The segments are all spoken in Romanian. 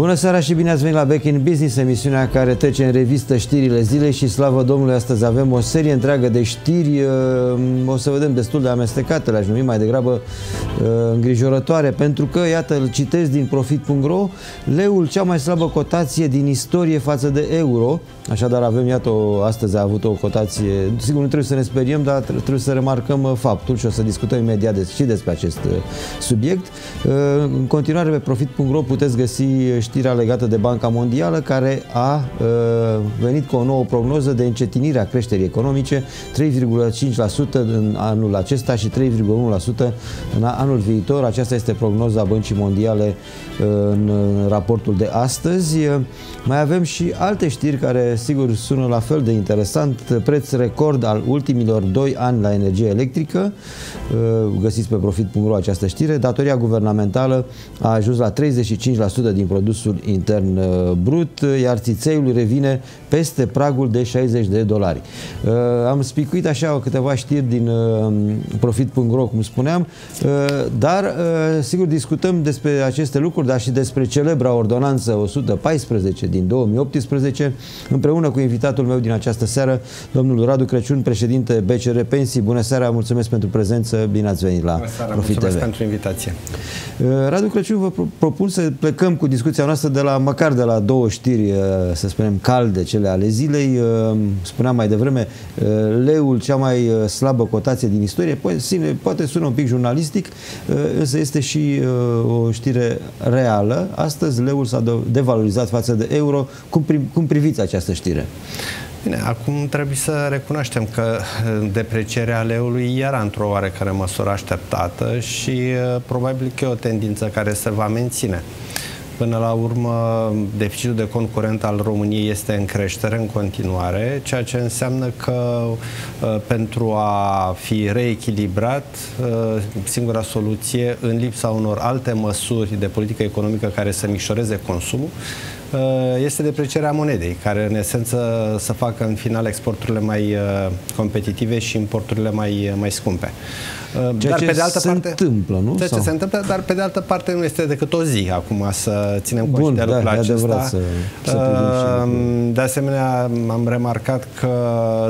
Bună seara și bine ați venit la Back in Business, emisiunea care trece în revistă știrile zilei și slavă Domnului, astăzi avem o serie întreagă de știri, o să vedem destul de amestecate, le-aș numi mai degrabă uh, îngrijorătoare, pentru că, iată, îl citesc din profit.ro, leul cea mai slabă cotație din istorie față de euro, așadar avem, iată, o, astăzi a avut o cotație, sigur nu trebuie să ne speriem, dar trebuie să remarcăm uh, faptul și o să discutăm imediat des, și despre acest uh, subiect. În continuare pe profit.ro puteți găsi știrea legată de Banca Mondială care a uh, venit cu o nouă prognoză de încetinire a creșterii economice 3,5% în anul acesta și 3,1% în anul viitor. Aceasta este prognoza Băncii Mondiale uh, în raportul de astăzi. Mai avem și alte știri care sigur sună la fel de interesant. Preț record al ultimilor 2 ani la energie electrică. Uh, găsiți pe profit.ro această știre. Datoria guvernamentală a ajuns la 35% din produs produsul intern uh, brut, iar țițeiul revine peste pragul de 60 de dolari. Uh, am spicuit așa câteva știri din uh, profit.ro, cum spuneam, dar sigur discutăm despre aceste lucruri, dar și despre celebra ordonanță 114 din 2018, împreună cu invitatul meu din această seară, domnul Radu Crăciun, președinte BCR Pensii. Bună seara, mulțumesc pentru prezență, bine ați venit la seara, Profit TV. pentru invitație. Radu Crăciun, vă propun să plecăm cu discuția discuția noastră de la, măcar de la două știri, uh, să spunem, calde, cele ale zilei. Uh, spuneam mai devreme, uh, leul cea mai slabă cotație din istorie, poate, poate sună un pic jurnalistic, însă este și o știre reală. Astăzi leul s-a devalorizat față de euro. Cum, cum priviți această știre? Bine, acum trebuie să recunoaștem că deprecierea leului era într-o oarecare măsură așteptată și probabil că e o tendință care se va menține. Până la urmă, deficitul de cont curent al României este în creștere în continuare, ceea ce înseamnă că uh, pentru a fi reechilibrat, uh, singura soluție, în lipsa unor alte măsuri de politică economică care să micșoreze consumul, uh, este deprecierea monedei, care în esență să facă în final exporturile mai competitive și importurile mai, mai scumpe. Ceea dar ce pe de altă se parte, întâmplă, nu? Ceea ce se întâmplă, dar pe de altă parte nu este decât o zi acum să ținem cont Bun, de lucrul da, acesta. Să, să de asemenea, am remarcat că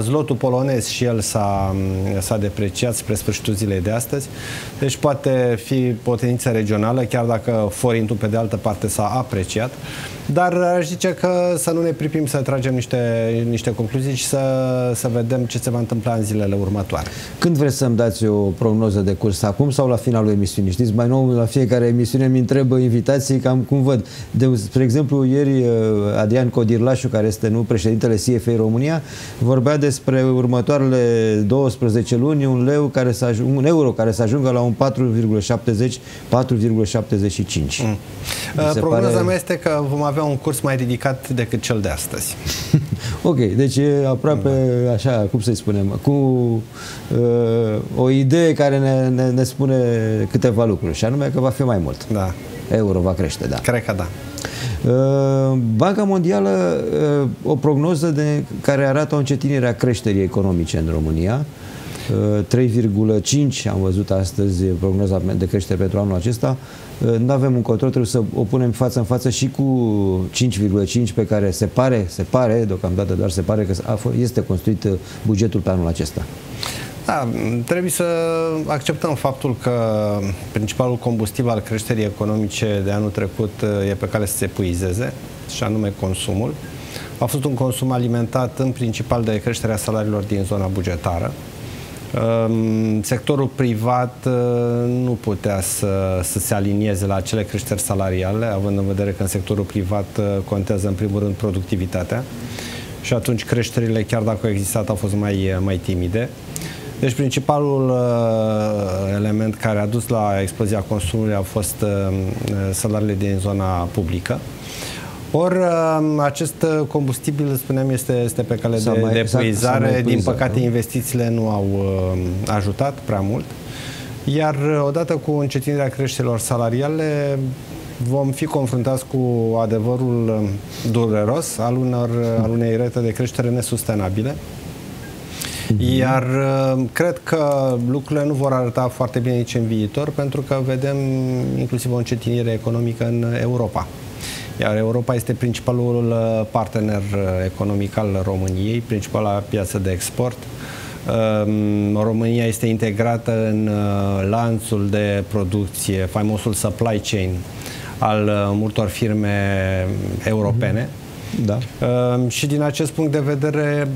zlotul polonez și el s-a, s-a depreciat spre sfârșitul zilei de astăzi. Deci poate fi o tendință regională, chiar dacă forintul pe de altă parte s-a apreciat. Dar aș zice că să nu ne pripim să tragem niște, niște concluzii și să, să vedem ce se va întâmpla în zilele următoare. Când vreți să-mi dați o prognoză de curs, acum sau la finalul emisiunii? Știți, mai nou la fiecare emisiune mi întrebă invitații cam cum văd. De, spre exemplu, ieri uh, Adrian Codirlașu, care este nu președintele CFA România, vorbea despre următoarele 12 luni un leu care să ajung, un euro care să ajungă la un 4,70 4,75. Mm. Uh, prognoza pare... mea este că vom avea avea un curs mai ridicat decât cel de astăzi. ok, deci e aproape da. așa, cum să-i spunem, cu uh, o idee care ne, ne, ne spune câteva lucruri, și anume că va fi mai mult. Da. Euro va crește, da. Cred că da. Uh, Banca Mondială, uh, o prognoză de, care arată o încetinire a creșterii economice în România. 3,5 am văzut astăzi prognoza de creștere pentru anul acesta. Nu avem un control, trebuie să o punem față în față și cu 5,5 pe care se pare, se pare, deocamdată doar se pare că este construit bugetul pe anul acesta. Da, trebuie să acceptăm faptul că principalul combustibil al creșterii economice de anul trecut e pe care să se puizeze, și anume consumul. A fost un consum alimentat în principal de creșterea salariilor din zona bugetară. Sectorul privat uh, nu putea să, să se alinieze la acele creșteri salariale, având în vedere că în sectorul privat uh, contează în primul rând productivitatea și atunci creșterile, chiar dacă au existat, au fost mai, mai timide. Deci principalul uh, element care a dus la explozia consumului au fost uh, salariile din zona publică. Ori um, acest combustibil, spuneam, este, este pe cale de, mai, de epuizare. Exact, Din păcate, nu? investițiile nu au um, ajutat prea mult. Iar uh, odată cu încetinirea creșterilor salariale, vom fi confruntați cu adevărul um, dureros al, unor, uh, al unei rete de creștere nesustenabile. Mhm. Iar cred că lucrurile nu vor arăta foarte bine nici în viitor, pentru că vedem inclusiv o încetinire economică în Europa. Iar Europa este principalul partener economic al României, principala piață de export. Um, România este integrată în lanțul de producție, faimosul supply chain al multor firme europene. Mm-hmm da. Uh, și din acest punct de vedere,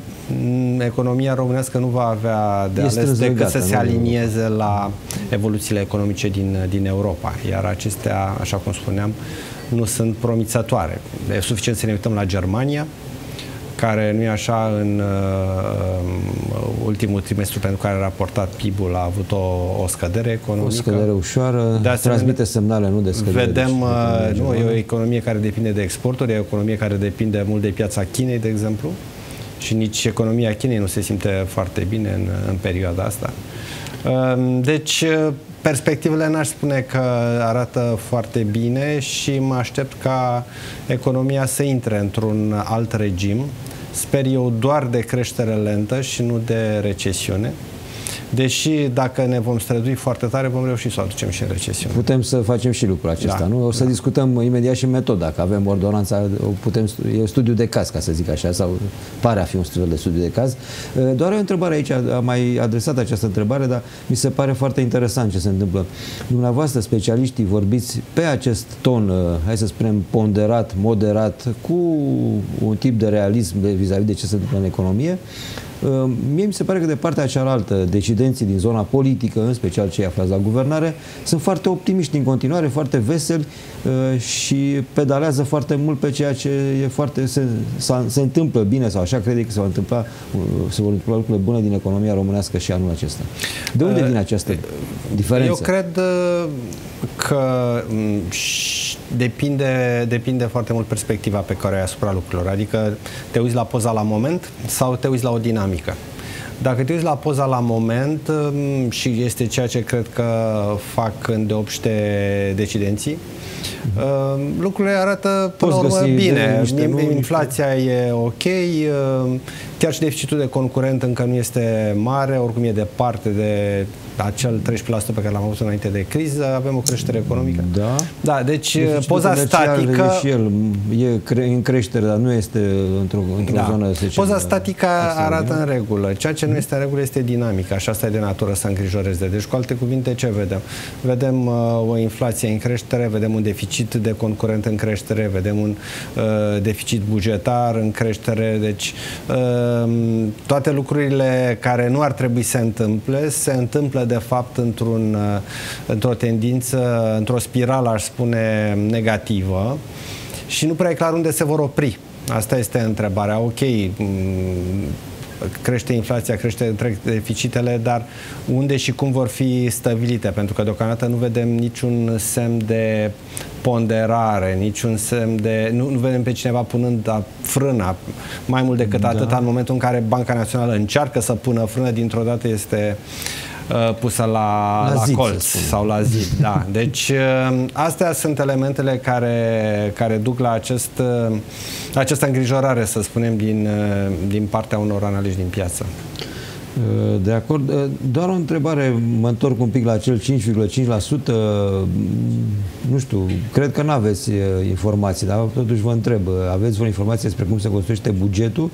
economia românească nu va avea de este ales decât să se alinieze la evoluțiile economice din, din Europa. Iar acestea, așa cum spuneam, nu sunt promițătoare. E suficient să ne uităm la Germania, care nu e așa în uh, ultimul trimestru pentru care a raportat PIB-ul a avut o, o scădere economică. O scădere ușoară, de transmite semnale, nu de scădere. Vedem, uh, nu, e o economie care depinde de exporturi, e o economie care depinde mult de piața Chinei, de exemplu, și nici economia Chinei nu se simte foarte bine în, în perioada asta. Uh, deci, uh, Perspectivele n-aș spune că arată foarte bine și mă aștept ca economia să intre într-un alt regim, sper eu doar de creștere lentă și nu de recesiune. Deși dacă ne vom strădui foarte tare, vom reuși să o aducem și în recesiune. Putem să facem și lucrul acesta, da, nu? O să da. discutăm imediat și metoda. Dacă avem ordonanța, putem, e studiu de caz, ca să zic așa, sau pare a fi un studiu de studiu de caz. Doar o întrebare aici, am mai adresat această întrebare, dar mi se pare foarte interesant ce se întâmplă. Dumneavoastră, specialiștii, vorbiți pe acest ton, hai să spunem, ponderat, moderat, cu un tip de realism vis-a-vis -vis de ce se întâmplă în economie, Ă, mie mi se pare că de partea cealaltă, decidenții din zona politică, în special cei aflați la guvernare, sunt foarte optimiști în continuare, foarte veseli ă, și pedalează foarte mult pe ceea ce e foarte, se, se întâmplă bine sau așa crede că se va întâmpla, se vor întâmpla lucrurile bune din economia românească și anul acesta. De unde vine această diferență? Eu cred ă, că depinde, depinde foarte mult perspectiva pe care ai asupra lucrurilor. Adică te uiți la poza la moment sau te uiți la o dinamică. Dacă te uiți la poza la moment um, și este ceea ce cred că fac îndeopște decidenții, um, lucrurile arată până la urmă bine. Inflația e ok, um, chiar și deficitul de concurent încă nu este mare, oricum e departe de acel 13% pe care l-am avut înainte de criză, avem o creștere economică. Da. Da, deci Deficitul poza statică... Și el e cre- în creștere, dar nu este într-o, într-o da. zonă, să Poza statică arată în regulă. Ceea ce nu este în regulă este dinamică. Așa asta e de natură să îngrijoreze. Deci, cu alte cuvinte, ce vedem? Vedem uh, o inflație în creștere, vedem un deficit de concurent în creștere, vedem un uh, deficit bugetar în creștere. Deci, uh, toate lucrurile care nu ar trebui să se întâmple, se întâmplă de fapt într-un, uh, într-o tendință, într-o spirală, aș spune, negativă și nu prea e clar unde se vor opri. Asta este întrebarea. Ok, crește inflația, crește întreg deficitele, dar unde și cum vor fi stabilite? Pentru că deocamdată nu vedem niciun semn de ponderare, niciun semn de... Nu, nu vedem pe cineva punând frâna. Mai mult decât da. atât, în momentul în care Banca Națională încearcă să pună frână, dintr-o dată este Uh, pusă la, la, la zid, colț sau la zid. Da. Deci uh, astea sunt elementele care, care duc la acest, uh, această îngrijorare, să spunem, din, din partea unor analiști din piață. De acord. Doar o întrebare, mă întorc un pic la acel 5,5%. Nu știu, cred că nu aveți informații, dar totuși vă întreb. Aveți o informație despre cum se construiește bugetul?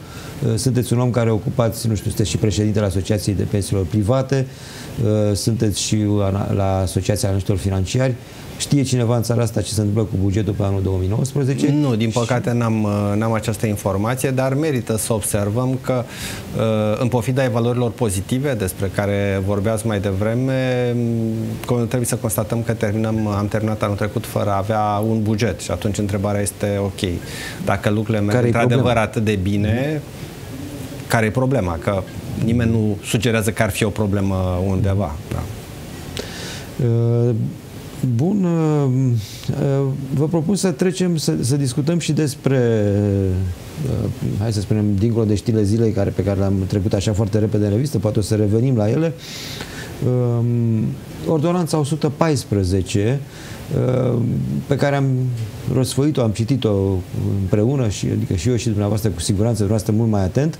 Sunteți un om care ocupați, nu știu, sunteți și președintele Asociației de Pensiilor Private, sunteți și la Asociația Anuștilor Financiari. Știe cineva în țara asta ce se întâmplă cu bugetul pe anul 2019? Nu, din păcate n-am, n-am această informație, dar merită să observăm că în pofida evaluărilor pozitive despre care vorbeați mai devreme, trebuie să constatăm că terminăm, am terminat anul trecut fără a avea un buget și atunci întrebarea este ok, dacă lucrurile merg într-adevăr atât de bine, care e problema? Că nimeni nu sugerează că ar fi o problemă undeva. Da. Uh, bun, uh, uh, vă propun să trecem, să, să discutăm și despre, hai să spunem, dincolo de știle zilei care, pe care le-am trecut așa foarte repede în revistă, poate o să revenim la ele. Ordonanța 114 pe care am răsfoit-o, am citit-o împreună și adică și eu și dumneavoastră cu siguranță, dumneavoastră mult mai atent.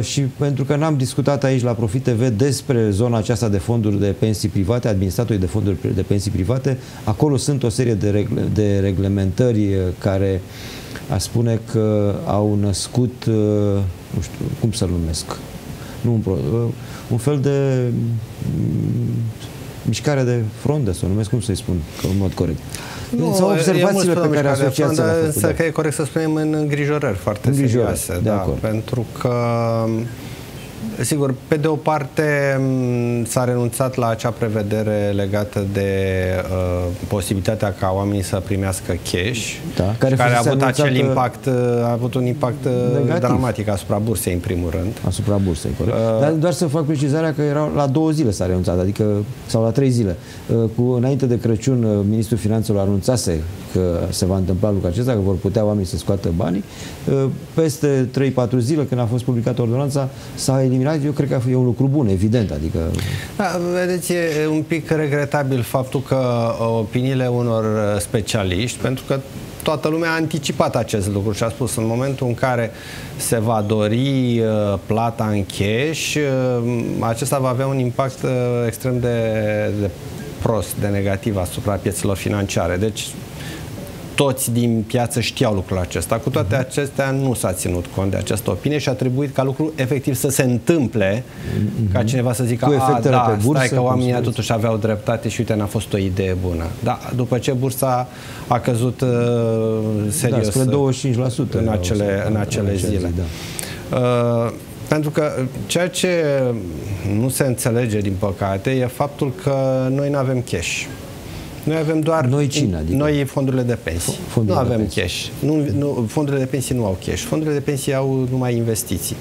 Și pentru că n-am discutat aici la Profit TV despre zona aceasta de fonduri de pensii private, administratorii de fonduri de pensii private, acolo sunt o serie de, regle, de reglementări care a spune că au născut, nu știu, cum să-l numesc, nu un, un fel de mișcare de frondă, să o numesc, cum să-i spun, că în mod corect. Nu, Sau observațiile pe care asociația le-a Însă da. că e corect să spunem în îngrijorări foarte îngrijorări, serioase. De da, acord. Pentru că Sigur, pe de o parte s-a renunțat la acea prevedere legată de uh, posibilitatea ca oamenii să primească cash, da, care, care a avut acel impact, uh, a avut un impact uh, negativ. dramatic asupra bursei în primul rând. Asupra bursei, corect. Uh, Dar doar să fac precizarea că erau la două zile s-a renunțat, adică sau la trei zile. Uh, cu, înainte de Crăciun, uh, Ministrul Finanțelor anunțase că se va întâmpla lucrul acesta, că vor putea oamenii să scoată banii. Peste 3-4 zile, când a fost publicată ordonanța, s-a eliminat. Eu cred că e un lucru bun, evident. Adică... Da, vedeți, e un pic regretabil faptul că opiniile unor specialiști, pentru că toată lumea a anticipat acest lucru și a spus în momentul în care se va dori plata în cash, acesta va avea un impact extrem de, de prost, de negativ asupra piețelor financiare. Deci toți din piață știau lucrul acesta. Cu toate mhm. acestea nu s-a ținut cont de această opinie și a trebuit ca lucrul efectiv să se întâmple, mm-hmm. ca cineva să zică, a, da, pe bursă, stai că oamenii totuși aveau dreptate și uite, n-a fost o idee bună. Da, după ce bursa a căzut uh, serios da, spre 25% în acele, în acele zile. Zi, da. uh, pentru că ceea ce nu se înțelege, din păcate, e faptul că noi nu avem cash. Noi avem doar... Noi cine? Adică? Noi fondurile de pensii. Fondurile nu avem pensii. cash. Nu, nu, fondurile de pensii nu au cash. Fondurile de pensii au numai investiții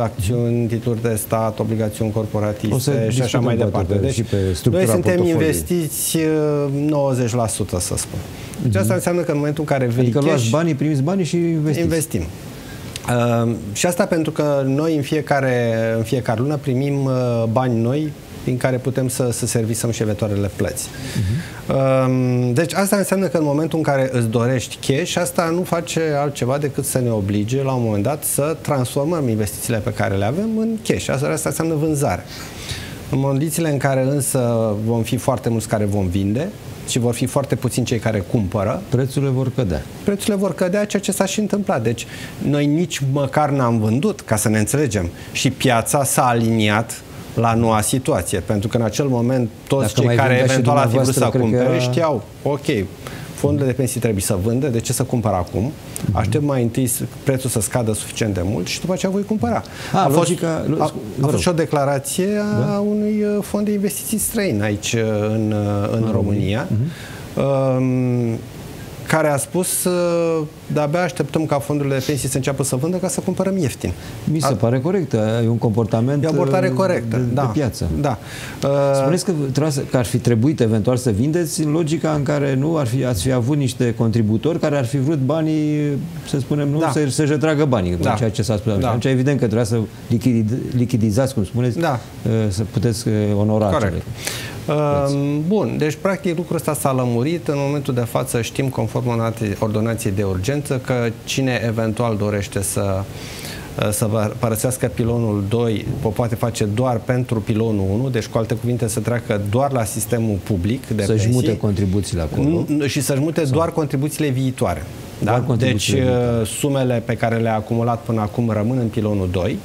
acțiuni, titluri de stat, obligațiuni corporatiste și așa mai departe. Deci, și pe noi suntem investiți 90%, uh, să spun. Deci asta mhm. înseamnă că în momentul în care vei Adică cash, luați banii, primiți banii și investiți. Investim. Uh, și asta pentru că noi în fiecare, în fiecare lună primim uh, bani noi prin care putem să, să servisăm și eventualele plăți. Uh-huh. Deci asta înseamnă că în momentul în care îți dorești cash, asta nu face altceva decât să ne oblige la un moment dat să transformăm investițiile pe care le avem în cash. Asta, asta înseamnă vânzare. În condițiile în care însă vom fi foarte mulți care vom vinde, și vor fi foarte puțini cei care cumpără. Prețurile vor cădea. Prețurile vor cădea, ceea ce s-a și întâmplat. Deci noi nici măcar n-am vândut, ca să ne înțelegem. Și piața s-a aliniat la noua situație. Pentru că în acel moment toți Dacă cei care eventual ar fi vrut să cumpere era... știau, ok, fondurile de pensii trebuie să vândă, de ce să cumpăr acum? Mm-hmm. Aștept mai întâi prețul să scadă suficient de mult și după aceea voi cumpăra. A, a, logica, fost, a, a fost și o declarație da? a unui uh, fond de investiții străin aici uh, în, uh, în, în România. Mm-hmm. Um, care a spus uh, de-abia așteptăm ca fondurile de pensii să înceapă să vândă ca să cumpărăm ieftin. Mi se a... pare corect, e un comportament e o abordare uh, corectă, de, da. de piață. Da. Uh... Spuneți că, să, că ar fi trebuit eventual să vindeți în logica în care nu ar fi, ați fi avut niște contributori care ar fi vrut banii, să spunem, nu, da. să, să-și retragă banii, da. ceea ce s-a spus. Da. Atunci evident că trebuia să lichid, lichidizați, cum spuneți, da. Uh, să puteți onora Corect. acele. Ehm, bun, deci practic lucrul ăsta s-a lămurit. În momentul de față știm, conform ordonanței de urgență, că cine eventual dorește să eh, să părăsească pilonul 2 o poate face doar pentru pilonul 1, deci cu alte cuvinte să treacă doar la sistemul public de Să-și pensii, mute contribuțiile acolo. Și să-și mute Sau? doar contribuțiile viitoare. Da? Deci eh, viitoare. sumele pe care le-a acumulat până acum rămân în pilonul 2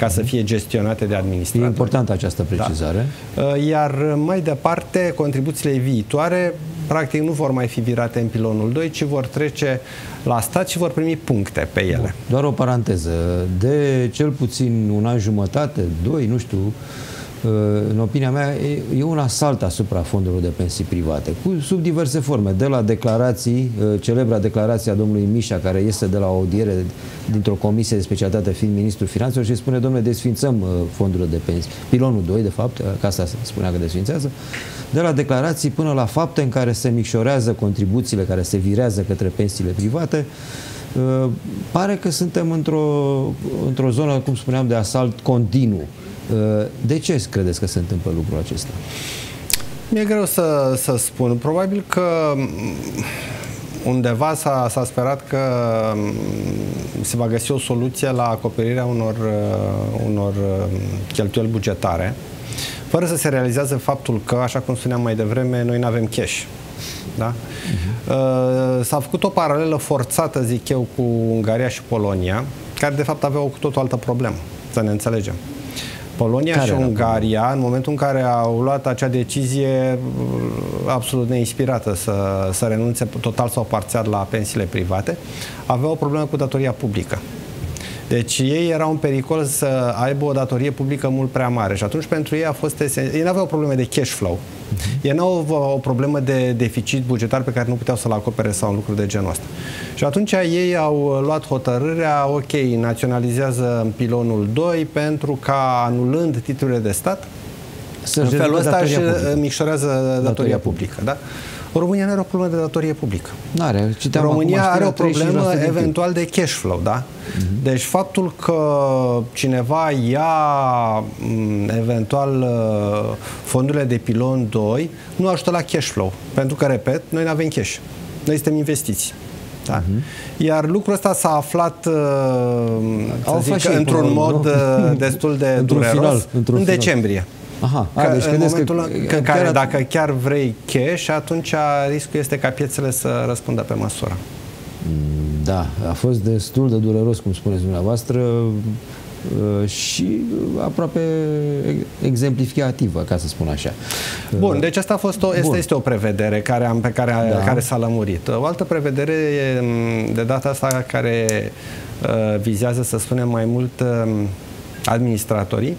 ca să fie gestionate de administrator. E importantă această precizare. Da. Uh, iar mai departe, contribuțiile viitoare practic nu vor mai fi virate în pilonul 2, ci vor trece la stat și vor primi puncte pe ele. Doar o paranteză. De cel puțin un an jumătate, doi, nu știu, în opinia mea, e un asalt asupra fondurilor de pensii private, cu, sub diverse forme, de la declarații, uh, celebra declarație a domnului Mișa, care este de la o audiere dintr-o comisie de specialitate fiind ministrul finanțelor și spune, domnule, desfințăm uh, fondurile de pensii. Pilonul 2, de fapt, uh, ca asta spunea că desfințează, de la declarații până la fapte în care se micșorează contribuțiile care se virează către pensiile private, pare că suntem într-o într, -o, zonă, cum spuneam, de asalt continuu Uh, de ce credeți că se întâmplă lucrul acesta? Mi-e greu să, să spun. Probabil că undeva s-a, s-a sperat că se va găsi o soluție la acoperirea unor, uh, unor uh, cheltuieli bugetare, fără să se realizează faptul că, așa cum spuneam mai devreme, noi nu avem cash. Da? Uh-huh. S-a făcut o paralelă forțată, zic eu, cu Ungaria și Polonia, care de fapt aveau cu tot o altă problemă, să ne înțelegem. Polonia care și Ungaria, în momentul în care au luat acea decizie uh, absolut neinspirată să, să renunțe total sau parțial la pensiile private, aveau o problemă cu datoria publică. Deci ei erau în pericol să aibă o datorie publică mult prea mare și atunci pentru ei a fost esențial. Ei nu aveau probleme de cash flow. Uh-huh. Ei nu aveau o problemă de deficit bugetar pe care nu puteau să-l acopere sau un lucru de genul ăsta. Și atunci ei au luat hotărârea, ok, naționalizează pilonul 2 pentru ca anulând titlurile de stat, să în felul ăsta își micșorează datoria, datoria publică. Da? România nu are o problemă de datorie publică. Nu are. Citeam România are o problemă eventual de cash flow, da? Uh-huh. Deci faptul că cineva ia eventual uh, fondurile de pilon 2 nu ajută la cash flow. Pentru că, repet, noi nu avem cash. Noi suntem investiți. Da? Uh-huh. Iar lucrul ăsta s-a aflat uh, zic, într-un mod uh, destul de într-un dureros final, într-un în final. Decembrie. Aha, a, deci în momentul că, în că care, dacă chiar vrei cash, atunci riscul este ca piețele să răspundă pe măsură. Mm, da, a fost destul de dureros, cum spuneți dumneavoastră, uh, și aproape exemplificativă, ca să spun așa. Bun, deci asta a fost o, este, este o prevedere care am, pe care, da. care s-a lămurit. O altă prevedere mm, de data asta care uh, vizează, să spunem, mai mult uh, administratorii,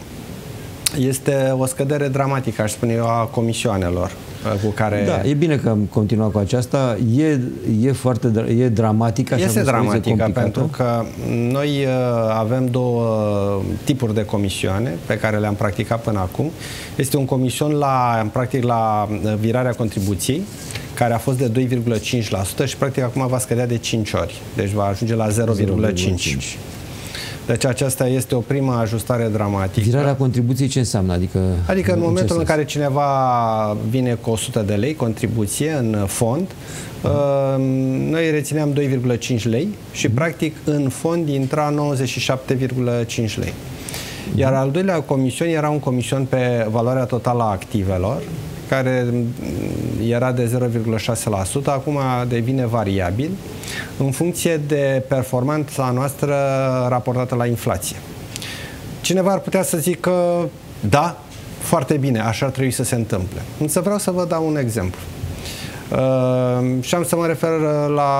este o scădere dramatică, aș spune eu, a comisioanelor uh, cu care... Da, e bine că am continuat cu aceasta. E, e foarte e dramatic. Așa este dramatică pentru că noi uh, avem două tipuri de comisioane pe care le-am practicat până acum. Este un comision la, practic, la uh, virarea contribuției, care a fost de 2,5% și practic acum va scădea de 5 ori. Deci va ajunge la 0,5%. Deci aceasta este o primă ajustare dramatică. Virarea contribuției ce înseamnă? Adică, adică în momentul în care cineva vine cu 100 de lei contribuție în fond, uh, noi rețineam 2,5 lei și uh-huh. practic în fond intra 97,5 lei. Iar al doilea comision era un comision pe valoarea totală a activelor, care era de 0,6%, acum devine variabil în funcție de performanța noastră raportată la inflație. Cineva ar putea să zică, da, foarte bine, așa ar trebui să se întâmple. Însă vreau să vă dau un exemplu. Uh, și am să mă refer la,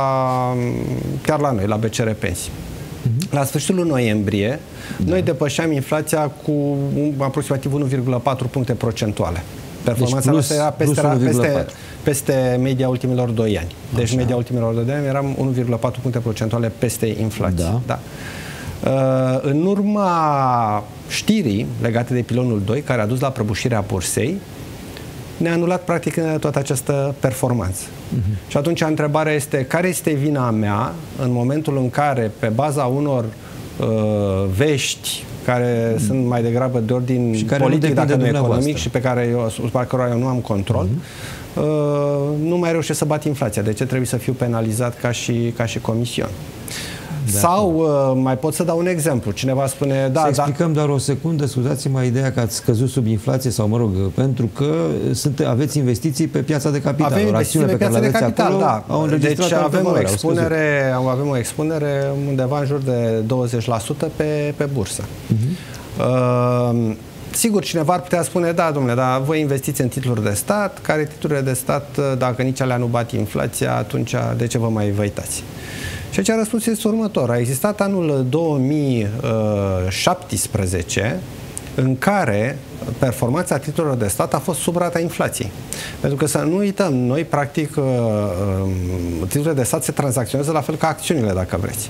chiar la noi, la BCR Pensii. Uh-huh. La sfârșitul noiembrie, da. noi depășeam inflația cu aproximativ 1,4 puncte procentuale. Performanța deci plus, noastră era peste, peste, peste media ultimilor 2 ani. Deci Așa. media ultimilor 2 ani eram 1,4 puncte procentuale peste inflație. Da. da. Uh, în urma știrii legate de pilonul 2, care a dus la prăbușirea bursei, ne-a anulat practic toată această performanță. Uh-huh. Și atunci întrebarea este, care este vina mea în momentul în care, pe baza unor uh, vești care mm. sunt mai degrabă de ordin și care politic, dacă nu economic, și pe care eu, asupra cărora eu nu am control, mm-hmm. uh, nu mai reușesc să bat inflația. De ce trebuie să fiu penalizat ca și, ca și comision? Da. Sau uh, mai pot să dau un exemplu. Cineva spune, da, Să explicăm da, doar o secundă, scuzați-mă ideea că ați scăzut sub inflație sau, mă rog, pentru că sunt, aveți investiții pe piața de capital. Avem investiții pe piața de capital, acolo, da. Au deci avem o, expunere, avem o expunere undeva în jur de 20% pe, pe bursă. Uh-huh. Uh, Sigur, cineva ar putea spune, da, domnule, dar voi investiți în titluri de stat, care titlurile de stat, dacă nici alea nu bat inflația, atunci de ce vă mai vă uitați? Și aici răspunsul este următor. A existat anul 2017 în care performanța titlurilor de stat a fost sub rata inflației. Pentru că să nu uităm, noi practic uh, um, titlurile de stat se tranzacționează la fel ca acțiunile, dacă vreți.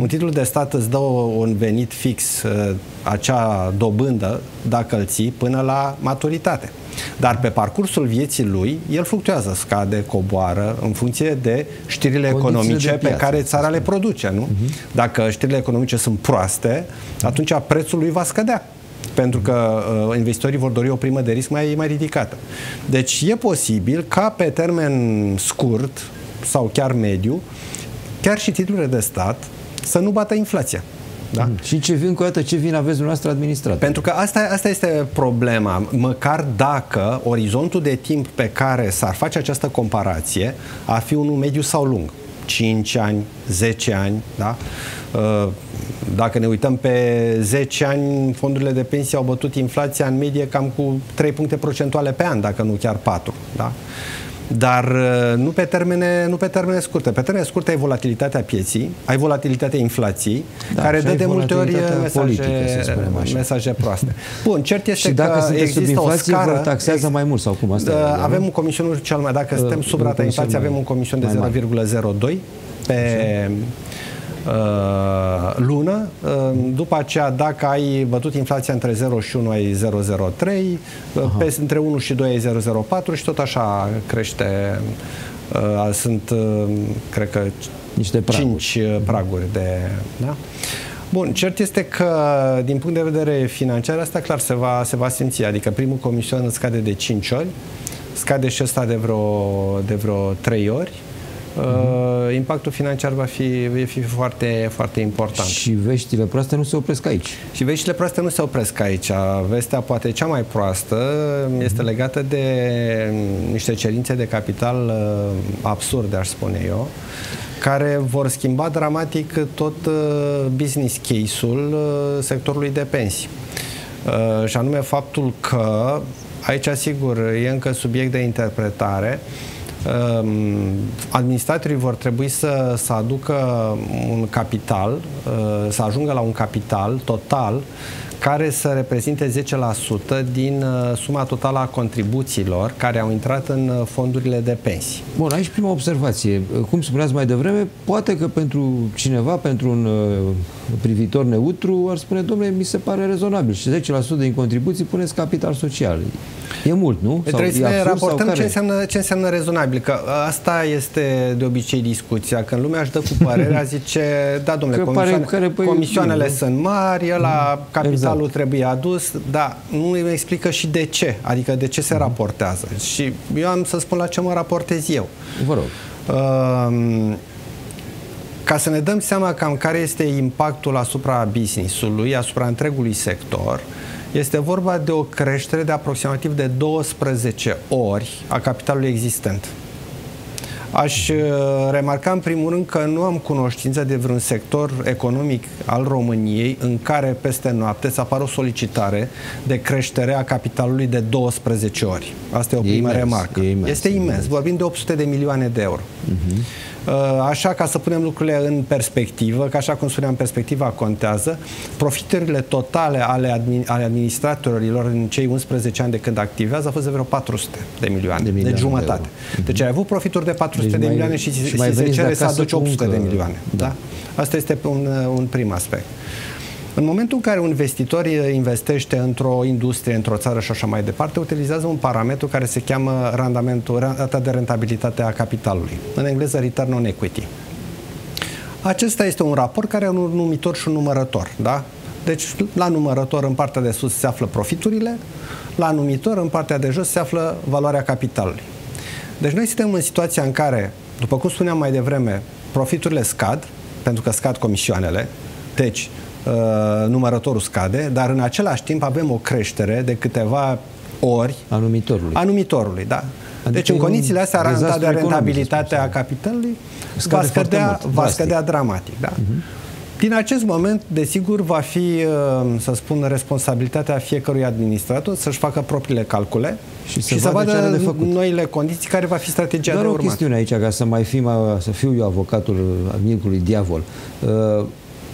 Un titlu de stat îți dă un venit fix, uh, acea dobândă, dacă îl ții, până la maturitate. Dar pe parcursul vieții lui, el fluctuează, scade, coboară, în funcție de știrile Condițiile economice de pe care țara le produce. Nu? Uh-huh. Dacă știrile economice sunt proaste, atunci prețul lui va scădea. Pentru că uh, investitorii vor dori o primă de risc mai, mai ridicată. Deci e posibil ca pe termen scurt sau chiar mediu, chiar și titlurile de stat să nu bată inflația. Da? Mm. Și ce vin cu dată, ce vin aveți dumneavoastră administrat? Pentru că asta, asta este problema. Măcar dacă orizontul de timp pe care s-ar face această comparație ar fi unul mediu sau lung. 5 ani, 10 ani, da? Uh, dacă ne uităm pe 10 ani, fondurile de pensie au bătut inflația în medie cam cu 3 puncte procentuale pe an, dacă nu chiar 4. Da? Dar uh, nu pe, termene, nu pe termene scurte. Pe termene scurte ai volatilitatea pieții, ai volatilitatea inflației, da, care dă de multe ori mesaje, politică, mesaje proaste. Bun, cert este și dacă că există sub inflație, o scară, vă taxează mai mult sau cum asta? Da, avem un comision cel mai, dacă uh, suntem sub rata inflației, avem un comision de 0,02 pe Așa uh, lună. Uh, după aceea, dacă ai bătut inflația între 0 și 1, ai 0,03, uh, pe, între 1 și 2 ai 0,04 și tot așa crește. Uh, sunt, uh, cred că, niște praguri. 5 uh, praguri de... Da? Bun, cert este că din punct de vedere financiar asta clar se va, se va simți, adică primul comision scade de 5 ori, scade și ăsta de vreo, de vreo 3 ori, uh, impactul financiar va fi, va fi foarte, foarte important. Și veștile proaste nu se opresc aici. Și veștile proaste nu se opresc aici. Vestea poate cea mai proastă este legată de niște cerințe de capital uh, absurde, aș spune eu care vor schimba dramatic tot uh, business case-ul uh, sectorului de pensii. Uh, și anume faptul că aici, sigur, e încă subiect de interpretare, Ehm, administratorii vor trebui să, să aducă un capital, eh, să ajungă la un capital total care să reprezinte 10% din uh, suma totală a contribuțiilor care au intrat în uh, fondurile de pensii. Bun, aici prima observație. Cum spuneați mai devreme, poate că pentru cineva, pentru un uh, privitor neutru, ar spune, domnule, mi se pare rezonabil și 10% din contribuții puneți capital social. E mult, nu? Sau Trebuie să ne raportăm ce înseamnă, ce înseamnă rezonabil, că asta este de obicei discuția. Când lumea își dă cu părerea, zice, da, domnule, comisioane, pare, păi, comisioanele bine, sunt mari, la mm, capitalul exact. trebuie adus, dar nu îmi explică și de ce, adică de ce se mm. raportează. Și eu am să spun la ce mă raportez eu. Vă rog. Uh, ca să ne dăm seama cam care este impactul asupra business-ului, asupra întregului sector, este vorba de o creștere de aproximativ de 12 ori a capitalului existent. Aș uh, remarca în primul rând că nu am cunoștință de vreun sector economic al României în care peste noapte să apară o solicitare de creștere a capitalului de 12 ori. Asta e o primă remarcă. E imens, este imens. imens. Vorbim de 800 de milioane de euro. Uh-huh. Uh, așa ca să punem lucrurile în perspectivă, că așa cum spuneam, perspectiva contează, profiturile totale ale, admin, ale administratorilor în cei 11 ani de când activează a fost de vreo 400 de milioane, de, milioane de jumătate. De deci ai avut profituri de 400 deci de mai, milioane și, și, și se cere să aduci 800 de milioane. Da. da? Asta este un, un prim aspect. În momentul în care un investitor investește într-o industrie, într-o țară și așa mai departe, utilizează un parametru care se cheamă randamentul, rata de rentabilitate a capitalului. În engleză, return on equity. Acesta este un raport care are un numitor și un numărător. Da? Deci, la numărător, în partea de sus, se află profiturile, la numitor, în partea de jos, se află valoarea capitalului. Deci, noi suntem în situația în care, după cum spuneam mai devreme, profiturile scad, pentru că scad comisioanele, deci uh, numărătorul scade, dar în același timp avem o creștere de câteva ori a numitorului. A numitorului, da. Adică deci în condițiile astea rata de rentabilitate a capitalului va scădea, va scădea dramatic. Da? Uh-huh. Din acest moment, desigur, va fi, uh, să spun, responsabilitatea fiecărui administrator să-și facă propriile calcule și să, și să vadă de făcut. noile condiții care va fi strategia Doar de urmat. o chestiune aici, ca să mai fim, să fiu eu avocatul micului diavol.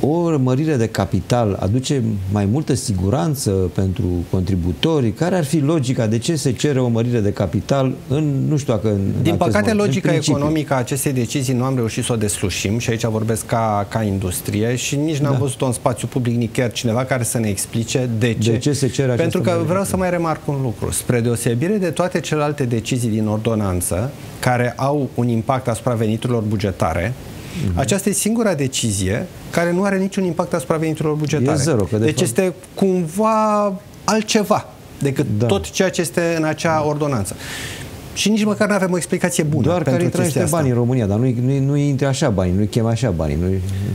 Uh, o mărire de capital aduce mai multă siguranță pentru contributorii? Care ar fi logica? De ce se cere o mărire de capital în, nu știu dacă în Din păcate, moment, logica economică a acestei decizii nu am reușit să o deslușim și aici vorbesc ca, ca industrie și nici n-am da. văzut-o în spațiu public nicăieri cineva care să ne explice de ce. De ce se cere Pentru că vreau să mai remarc un lucru. Spre deosebire de toate celelalte decizii din ordonanță care au un impact asupra veniturilor bugetare, Uh-huh. Aceasta e singura decizie care nu are niciun impact asupra veniturilor bugetare. E zero, că de deci fapt... este cumva altceva decât da. tot ceea ce este în acea ordonanță și nici măcar nu avem o explicație bună Doar pentru care trăiește bani în România, dar nu, nu, nu intre așa bani, nu-i chem așa bani, nu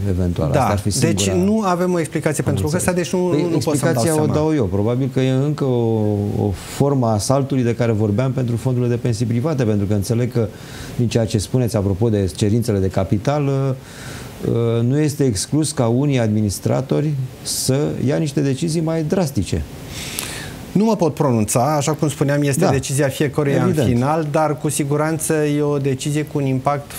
eventual. Da, asta ar fi deci nu avem o explicație pentru că asta, deci nu, păi, nu pot să-mi dau o dau eu, probabil că e încă o, o formă a asaltului de care vorbeam pentru fondurile de pensii private, pentru că înțeleg că din ceea ce spuneți apropo de cerințele de capital, uh, uh, nu este exclus ca unii administratori să ia niște decizii mai drastice. Nu mă pot pronunța, așa cum spuneam, este da. decizia fiecăruia în final, dar cu siguranță e o decizie cu un impact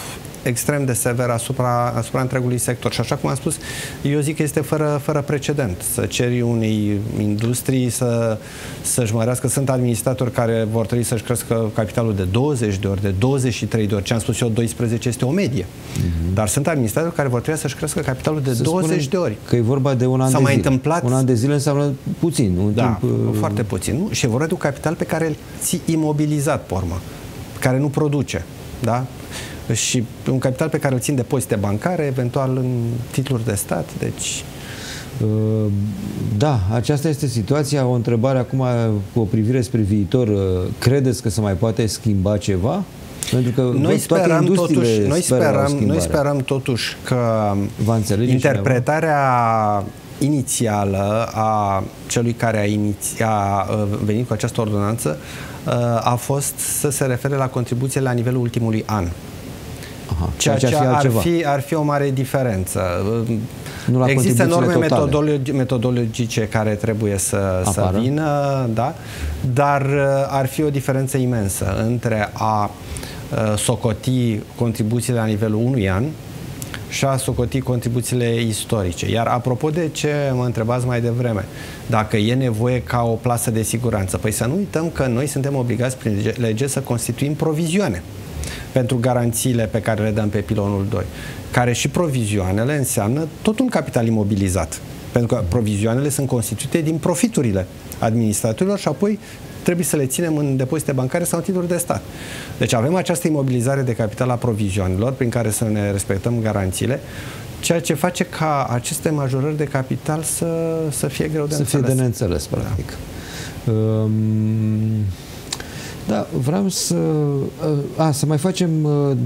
extrem de sever asupra, asupra întregului sector. Și așa cum am spus, eu zic că este fără, fără precedent să ceri unei industrii să, să-și mărească. Sunt administratori care vor trebui să-și crească capitalul de 20 de ori, de 23 de ori. Ce am spus eu, 12 este o medie. Mm-hmm. Dar sunt administratori care vor trebui să-și crească capitalul de să 20 de ori. Că e vorba de un an S-a de mai zile. întâmplat... Un an de zile înseamnă puțin. Un da, timp, uh, foarte puțin. Nu? Și e vorba de un capital pe care îl ții imobilizat, pe urmă, care nu produce. Da? Și un capital pe care îl țin depozite bancare, eventual în titluri de stat, deci... Uh, da, aceasta este situația. O întrebare acum cu o privire spre viitor. Uh, credeți că se mai poate schimba ceva? Pentru că noi sperăm totuși, noi sperăm, noi sperăm totuși că interpretarea cineva? inițială a celui care a, iniți, a venit cu această ordonanță uh, a fost să se refere la contribuție la nivelul ultimului an. Aha, ceea ce ar fi, ar fi, ar fi o mare diferență. Nu la Există norme metodologi, metodologice care trebuie să, să vină, da? dar uh, ar fi o diferență imensă între a uh, socoti contribuțiile la nivelul unui an și a socoti contribuțiile istorice. Iar apropo de ce mă întrebați mai devreme, dacă e nevoie ca o plasă de siguranță, păi să nu uităm că noi suntem obligați prin lege să constituim provizioane pentru garanțiile pe care le dăm pe pilonul 2, care și provizioanele înseamnă tot un capital imobilizat. Pentru că provizioanele sunt constituite din profiturile administratorilor și apoi trebuie să le ținem în depozite bancare sau în titluri de stat. Deci avem această imobilizare de capital a provizioanelor prin care să ne respectăm garanțiile, ceea ce face ca aceste majorări de capital să, să fie greu de să înțeles. Să fie de neînțeles, practic. Da. Um... Da, vreau să, a, să mai facem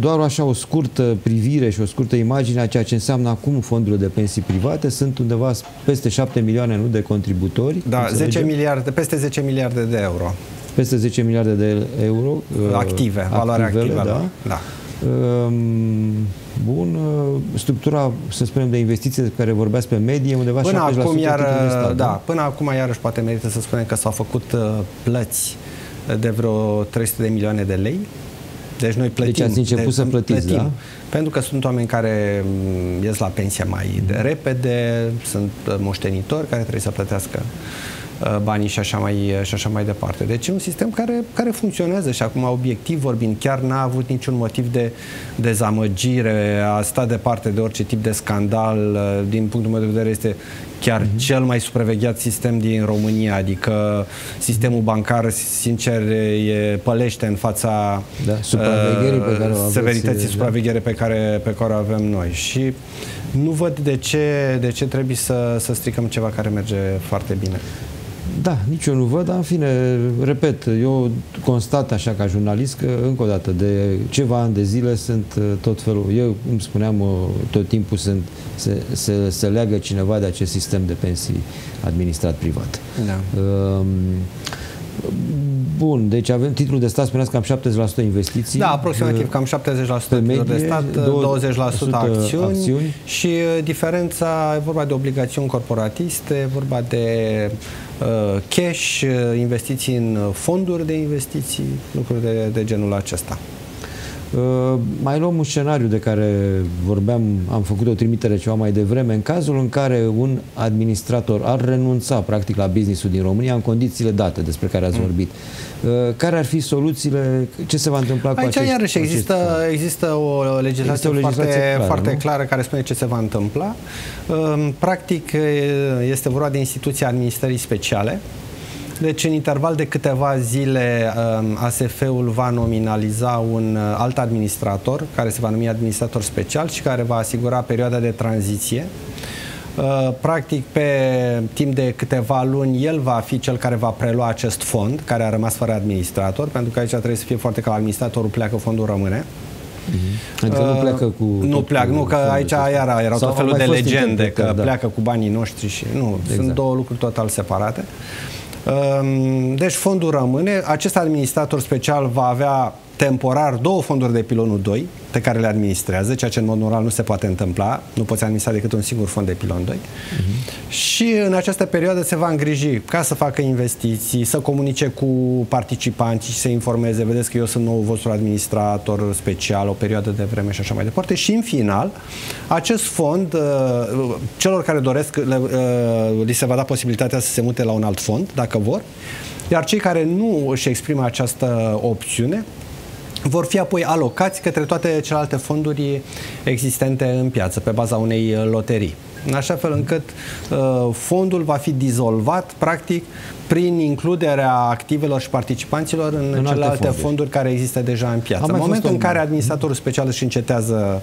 doar așa o scurtă privire și o scurtă imagine a ceea ce înseamnă acum fondurile de pensii private. Sunt undeva peste 7 milioane nu, de contributori. Da, 10 miliarde, peste 10 miliarde de euro. Peste 10 miliarde de euro. Active, valoare activă. Da. da. Bun, structura, să spunem, de investiții de care vorbeați pe medie, undeva până 70% acum iar, da, da, până acum iarăși poate merită să spunem că s-au făcut plăți de vreo 300 de milioane de lei. Deci noi plătim. Deci ați început de, să plătiți, plătim, da? Pentru că sunt oameni care mm, ies la pensie mai de repede, sunt uh, moștenitori care trebuie să plătească uh, banii și așa mai, și așa mai departe. Deci e un sistem care, care funcționează și acum obiectiv vorbind, chiar n-a avut niciun motiv de dezamăgire, a stat departe de orice tip de scandal, uh, din punctul meu de vedere este chiar mm-hmm. cel mai supravegheat sistem din România, adică sistemul bancar, sincer, e pălește în fața da, supravegherii pe care o aveți, severității da. supraveghere pe care, pe care o avem noi. Și nu văd de ce, de ce trebuie să, să stricăm ceva care merge foarte bine. Da, nici eu nu văd, dar în fine, repet, eu constat așa ca jurnalist că, încă o dată, de ceva ani de zile sunt uh, tot felul, eu, cum spuneam, uh, tot timpul sunt, se, se, se leagă cineva de acest sistem de pensii administrat privat. Da. Um, Bun, deci avem titlul de stat, spuneați cam 70% investiții. Da, aproximativ cam 70% pe medie, de stat, 20%, 20% acțiuni, acțiuni și uh, diferența e vorba de obligațiuni corporatiste, vorba de uh, cash, uh, investiții în fonduri de investiții, lucruri de, de genul acesta. Uh, mai luăm un scenariu de care vorbeam, am făcut o trimitere ceva mai devreme, în cazul în care un administrator ar renunța practic la businessul din România în condițiile date despre care ați mm. vorbit. Uh, care ar fi soluțiile? Ce se va întâmpla Aici, cu acest iarăși există, există o legislație, există o legislație foarte, clară, foarte clară care spune ce se va întâmpla. Uh, practic este vorba de instituții administrării speciale Deci în interval de câteva zile um, ASF-ul va nominaliza un uh, alt administrator care se va numi administrator special și care va asigura perioada de tranziție Uh, practic, pe timp de câteva luni, el va fi cel care va prelua acest fond, care a rămas fără administrator, pentru că aici trebuie să fie foarte clar, administratorul pleacă, fondul rămâne. Mm-hmm. Adică nu pleacă cu... Nu pleacă, nu, că aici iar erau tot felul de legende, că da. pleacă cu banii noștri și... Nu, exact. sunt două lucruri total separate. Um, deci fondul rămâne, acest administrator special va avea temporar două fonduri de pilonul 2 pe care le administrează, ceea ce în mod normal nu se poate întâmpla. Nu poți administra decât un singur fond de pilon 2. Uh-huh. Mhm. Și în această perioadă se va îngriji ca să facă investiții, să comunice cu participanții și să informeze. Vedeți că eu sunt nou vostru administrator special, o perioadă de vreme și așa mai departe. Și în final, acest fond, uh, celor care doresc, uh, li se va da posibilitatea să se mute la un alt fond, dacă vor, iar cei care nu își exprimă această opțiune, vor fi apoi alocați către toate celelalte fonduri existente în piață pe baza unei loterii. În așa fel încât uh, fondul va fi dizolvat, practic, prin includerea activelor și participanților în, în celelalte fonduri. fonduri care există deja în piață. În momentul în care administratorul special își încetează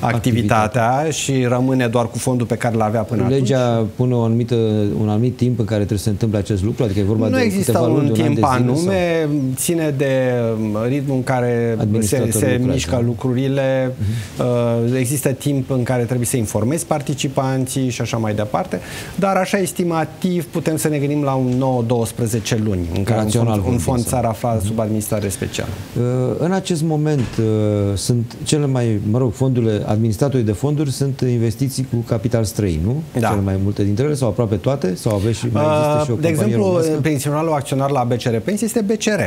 activitatea, activitatea și rămâne doar cu fondul pe care l-avea până Legea atunci. Legea pune o anumită, un anumit timp în care trebuie să se întâmple acest lucru? Adică e vorba nu de există un luni, timp un anume, sau? ține de ritmul în care se, se mișcă lucrurile, uh-huh. există timp în care trebuie să informezi participanții și așa mai departe, dar așa estimativ putem să ne gândim la un nou 9-12 luni în care un fond, un fond s-ar afla sub administrare specială. Uh, în acest moment uh, sunt cele mai, mă rog, fondurile, administratorii de fonduri sunt investiții cu capital străin, nu? Da. Cele mai multe dintre ele sau aproape toate? Sau aveți și mai există și o uh, De exemplu, pensionalul acționar la BCR Pensii este BCR.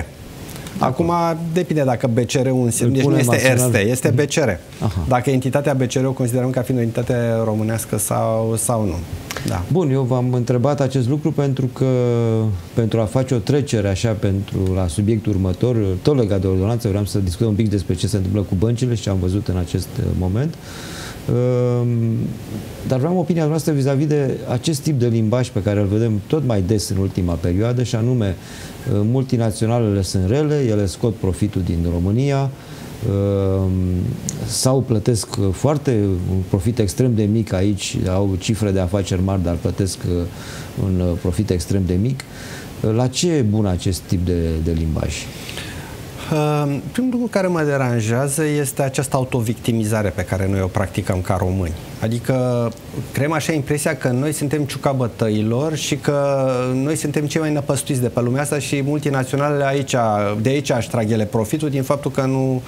Acum depinde dacă BCR-ul înseamnă, deci nu este Erste, este BCR. Aha. Dacă entitatea BCR o considerăm ca fiind o entitate românească sau, sau nu. Da. Bun, eu v-am întrebat acest lucru pentru că pentru a face o trecere așa pentru la subiectul următor, tot legat de ordonanță, vreau să discutăm un pic despre ce se întâmplă cu băncile și ce am văzut în acest uh, moment. Ehm, dar vreau opinia noastră vis-a-vis de acest tip de limbaj pe care îl vedem tot mai des în ultima perioadă și anume uh, multinaționalele sunt rele, ele scot profitul din România, Ehm, sau plătesc foarte un profit extrem de mic aici, au cifre de afaceri mari, dar plătesc uh, un uh, profit extrem de mic. La ce e bun acest tip de, de limbaj? Ehm, primul lucru care mă deranjează este această autovictimizare pe care noi o practicăm ca români. Adică creăm așa impresia că noi suntem ciuca bătăilor și că noi suntem cei mai năpăstuiți de pe lumea asta și multinaționalele aici, de aici aș trag ele profitul din faptul că nu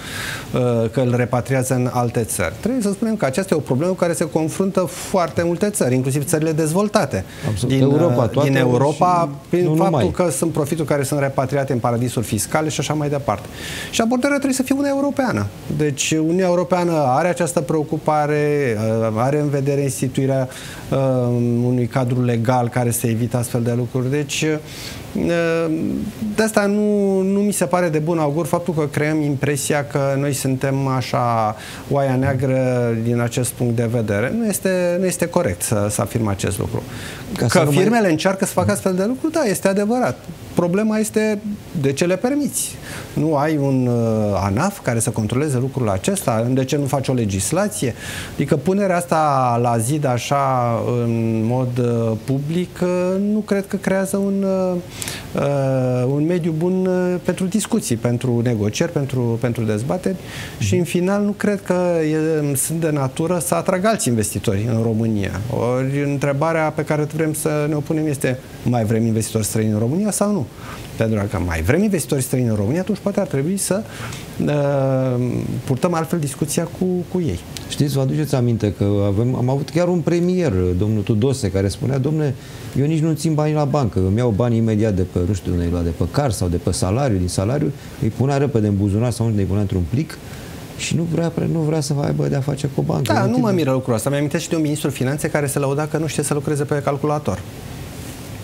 uh, că îl repatriază în alte țări. Trebuie să spunem că aceasta e o problemă cu care se confruntă foarte multe țări, inclusiv țările dezvoltate. Absolut. Din Europa, uh, toate din Europa prin faptul numai. că sunt profituri care sunt repatriate în paradisuri fiscale și așa mai departe. Și abordarea trebuie să fie una europeană. Deci Uniunea Europeană are această preocupare, uh, are în vedere instituirea uh, unui cadru legal care să evite astfel de lucruri. Deci, uh, de asta nu, nu mi se pare de bun augur faptul că creăm impresia că noi suntem așa oaia neagră din acest punct de vedere. Nu este, nu este corect să, să afirm acest lucru. Ca că firmele mai... încearcă să facă astfel de lucruri, da, este adevărat. Problema este de ce le permiți. Nu ai un uh, ANAF care să controleze lucrul acesta? De ce nu faci o legislație? Adică punerea asta la zid așa în mod uh, public uh, nu cred că creează un, uh, uh un mediu bun uh, pentru discuții, pentru negocieri, pentru, pentru dezbateri și în final nu cred că e, sunt de natură să atragă alți investitori în România. Ori întrebarea pe care vrem să ne opunem este mai vrem investitori străini în România sau nu? Pentru că mai vrem investitori străini în România, atunci poate ar trebui să uh, purtăm altfel discuția cu, cu ei. Știți, vă aduceți aminte că avem, am avut chiar un premier, domnul Tudose, care spunea, domne, eu nici nu țin banii la bancă, îmi iau banii imediat de pe, nu știu, de pe car sau de pe salariu, din salariu, îi punea repede în buzunar sau unde îi punea într-un plic și nu vrea, nu vrea să aibă de a face cu o bancă. Da, nu mă miră lucrul ăsta. Mi-am și de un ministru finanțe care se lăuda că nu știe să lucreze pe calculator.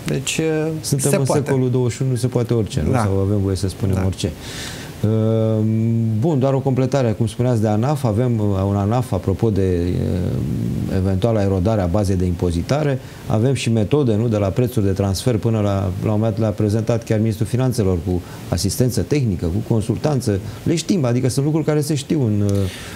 Deci Suntem se în poate. secolul 21, se poate orice, nu? Da. Sau avem voie să spunem da. orice. Ehm, bun, doar o completare, cum spuneați, de ANAF. Avem uh, un ANAF, apropo de uh, eventuala erodare a bazei de impozitare. Avem și metode, nu, de la prețuri de transfer până la, la un moment le-a prezentat chiar Ministrul Finanțelor cu asistență tehnică, cu consultanță. Le știm, adică sunt lucruri care se știu în, uh,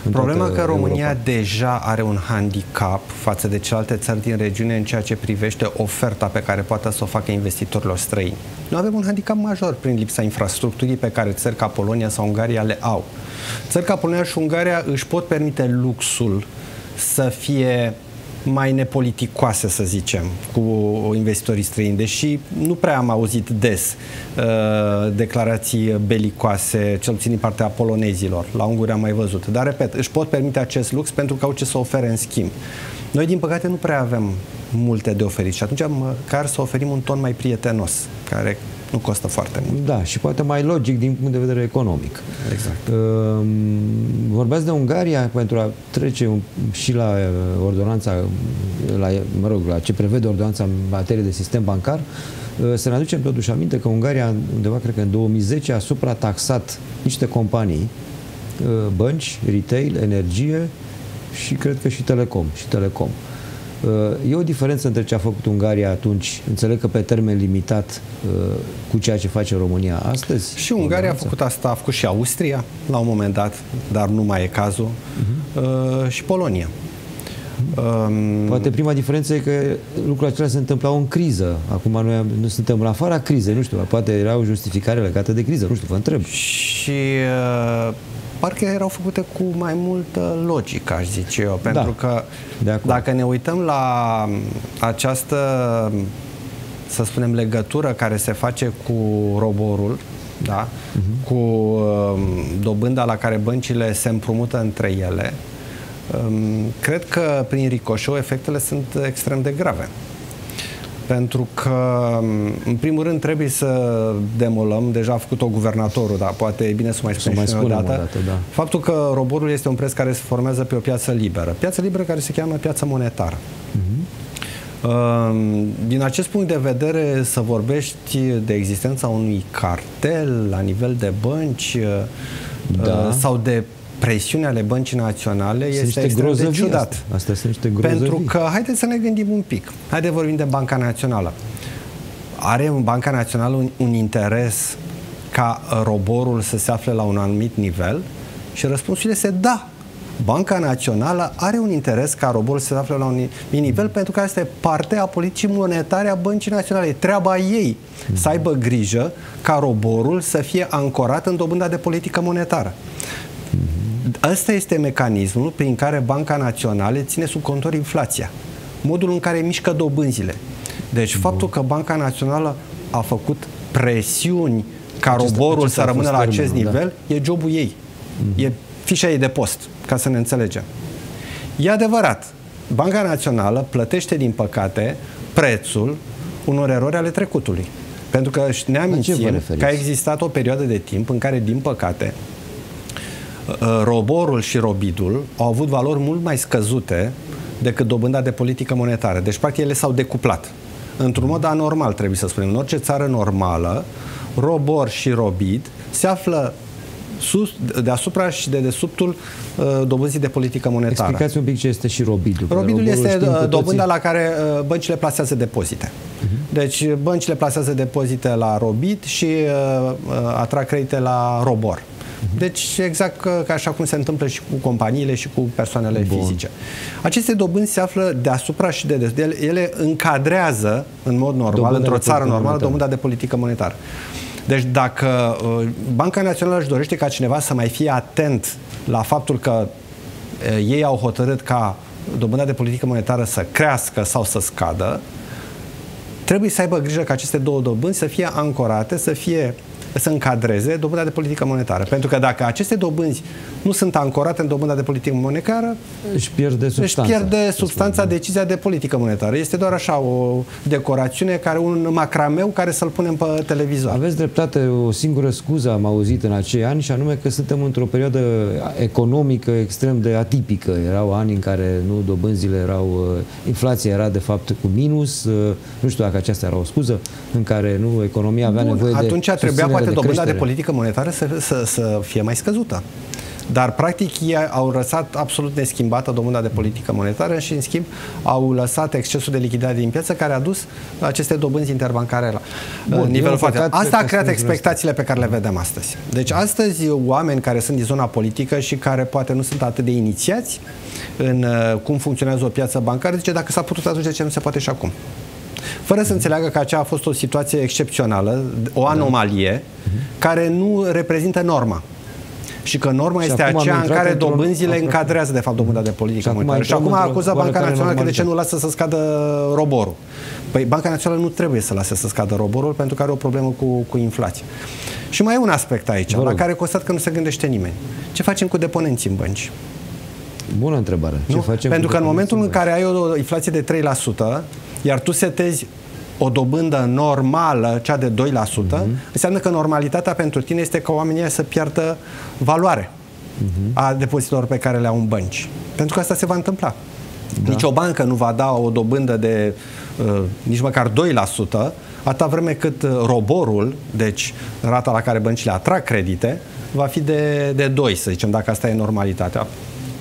în Problema că România Europa. deja are un handicap față de celelalte țări din regiune în ceea ce privește oferta pe care poate să o facă investitorilor străini. Noi avem un handicap major prin lipsa infrastructurii pe care țări ca Polonia sau Ungaria le au. Țări ca Polonia și Ungaria își pot permite luxul să fie mai nepoliticoase, să zicem, cu investitorii străini, deși nu prea am auzit des uh, declarații belicoase, cel puțin din partea polonezilor. La unguri am mai văzut. Dar, repet, își pot permite acest lux pentru că au ce să ofere în schimb. Noi, din păcate, nu prea avem multe de oferit și atunci măcar să oferim un ton mai prietenos, care nu costă foarte mult. Da, și poate mai logic din punct de vedere economic. Exact. Uh, vorbeați de Ungaria pentru a trece un, și la uh, ordonanța, la, mă rog, la ce prevede ordonanța în materie de sistem bancar. Uh, să ne aducem totuși aminte că Ungaria, undeva, cred că în 2010, a suprataxat niște companii, uh, bănci, retail, energie și cred că și telecom. Și telecom. Uh, E o diferență între ce a făcut Ungaria atunci, înțeleg că pe termen limitat, uh, cu ceea ce face România astăzi? Și Ungaria a făcut asta, a făcut și Austria la un moment dat, dar nu mai e cazul, uh-huh. și Polonia. Um, Poate prima diferență e că lucrurile acelea se întâmplau în criză. Acum noi nu suntem la afara crizei, nu știu, poate era o justificare legată de criză, nu știu, vă întreb. Și uh, parcă erau făcute cu mai multă logică, aș zice eu, pentru da, că dacă ne uităm la această, să spunem, legătură care se face cu roborul, da? Uh-huh. cu uh, dobânda la care băncile se împrumută între ele, um, cred că prin ricoșou efectele sunt extrem de grave pentru că, în primul rând, trebuie să demolăm, deja a făcut-o guvernatorul, dar poate e bine să mai spunem și o dată, o dată da. faptul că roborul este un preț care se formează pe o piață liberă. Piață liberă care se cheamă piață monetară. Uh-huh. Din acest punct de vedere, să vorbești de existența unui cartel la nivel de bănci da. Uh, sau de presiunea ale băncii naționale sunt este extrem de ciudat. Asta. Asta sunt niște grozăvii. Pentru că, haideți să ne gândim un pic. Haideți vorbim de Banca Națională. Are Banca Națională un, un interes ca roborul să se afle la un anumit nivel? Și răspunsul este da. Banca Națională are un interes ca roborul să se afle la un nivel pentru că asta e parte a politicii monetare a Băncii Naționale. E treaba ei să aibă grijă ca roborul să fie ancorat în dobânda de politică monetară. Ăsta este mecanismul prin care Banca Națională ține sub control inflația. Modul în care mișcă dobânzile. Deci Bun. faptul că Banca Națională a făcut presiuni ca acesta, roborul să rămână la acest termenul, da. nivel, da. e jobul ei. Mm-hmm. E fișa ei de post, ca să ne înțelegem. E adevărat, Banca Națională plătește, din păcate, prețul unor erori ale trecutului. Pentru că ne amintim că a existat o perioadă de timp în care, din păcate, Uh, roborul și robidul au avut valori mult mai scăzute decât dobânda de politică monetară. Deci, practic, ele s-au decuplat. Într-un mod anormal, trebuie să spunem. În orice țară normală, robor și robid se află sus, deasupra și de desubtul uh, dobânzii de politică monetară. Explicați un pic ce este și robidul. Robidul este uh, dobânda la care uh, băncile plasează depozite. Uh-huh. Deci băncile plasează depozite la robid și uh, uh, atrag credite la robor. Deci exact ca, ca așa cum se întâmplă și cu companiile și cu persoanele Bun. fizice. Aceste dobânzi se află deasupra și de des. Ele, ele încadrează în mod normal, într-o țară normală, dobânda de politică monetară. Deci dacă uh, Banca Națională își dorește ca cineva să mai fie atent la faptul că uh, ei au hotărât ca dobânda de politică monetară să crească sau să scadă, trebuie să aibă grijă ca aceste două dobânzi să fie ancorate, să fie să încadreze dobânda de politică monetară. Pentru că dacă aceste dobânzi nu sunt ancorate în dobânda de politică monetară, își pierde substanța. Își pierde substanța decizia de politică monetară. Este doar așa o decorațiune, care un macrameu care să-l punem pe televizor. Aveți dreptate, o singură scuză am auzit în acei ani și anume că suntem într-o perioadă economică extrem de atipică. Erau ani în care nu dobânzile erau, uh, inflația era de fapt cu minus, uh, nu știu dacă aceasta era o scuză, în care nu economia avea Bun, nevoie atunci de trebuia poate de dobânda creștere. de politică monetară să, să, să fie mai scăzută. Dar, practic, ei au lăsat absolut neschimbată dobânda de politică monetară și, în schimb, au lăsat excesul de lichiditate din piață care a dus aceste dobânzi interbancare la Bun, Bun, nivelul e foarte. păcat Asta a că creat sunt expectațiile pe care le vedem astăzi. Deci, astăzi, oameni care sunt din zona politică și care poate nu sunt atât de inițiați în uh, cum funcționează o piață bancară, zice, dacă s-a putut atunci, de ce nu se poate și acum? Fără să înțeleagă că aceea a fost o situație excepțională, o anomalie, care nu reprezintă norma. Și că norma Și este acum am aceea în intrat care într-un- dobânzile aproape. încadrează, de fapt, dobânda de politică Și acum monetară. Și intrăm acum într-o acuză Banca oarecare Națională că de ce nu normalitate. lasă să scadă roborul. Păi Banca Națională nu trebuie să lase să scadă roborul pentru că are o problemă cu, cu inflația. Și mai e un aspect aici, Vă la rog. care constat că nu se gândește nimeni. Ce facem cu deponenții în bănci? Bună întrebare. Ce Nu? facem Pentru cu că în momentul în dependenții? care ai o inflație de 3%, iar tu setezi o dobândă normală, cea de 2%, Mhm. înseamnă că normalitatea pentru tine este ca oamenii ăia să piardă valoare Mhm. a depozitelor pe care le au în bănci. Pentru că asta se va întâmpla. Da. Nici o bancă nu va da o dobândă de uh, nici măcar 2%, atâta vreme cât uh, roborul, deci rata la care băncile atrag credite, va fi de, de 2, să zicem, dacă asta e normalitatea.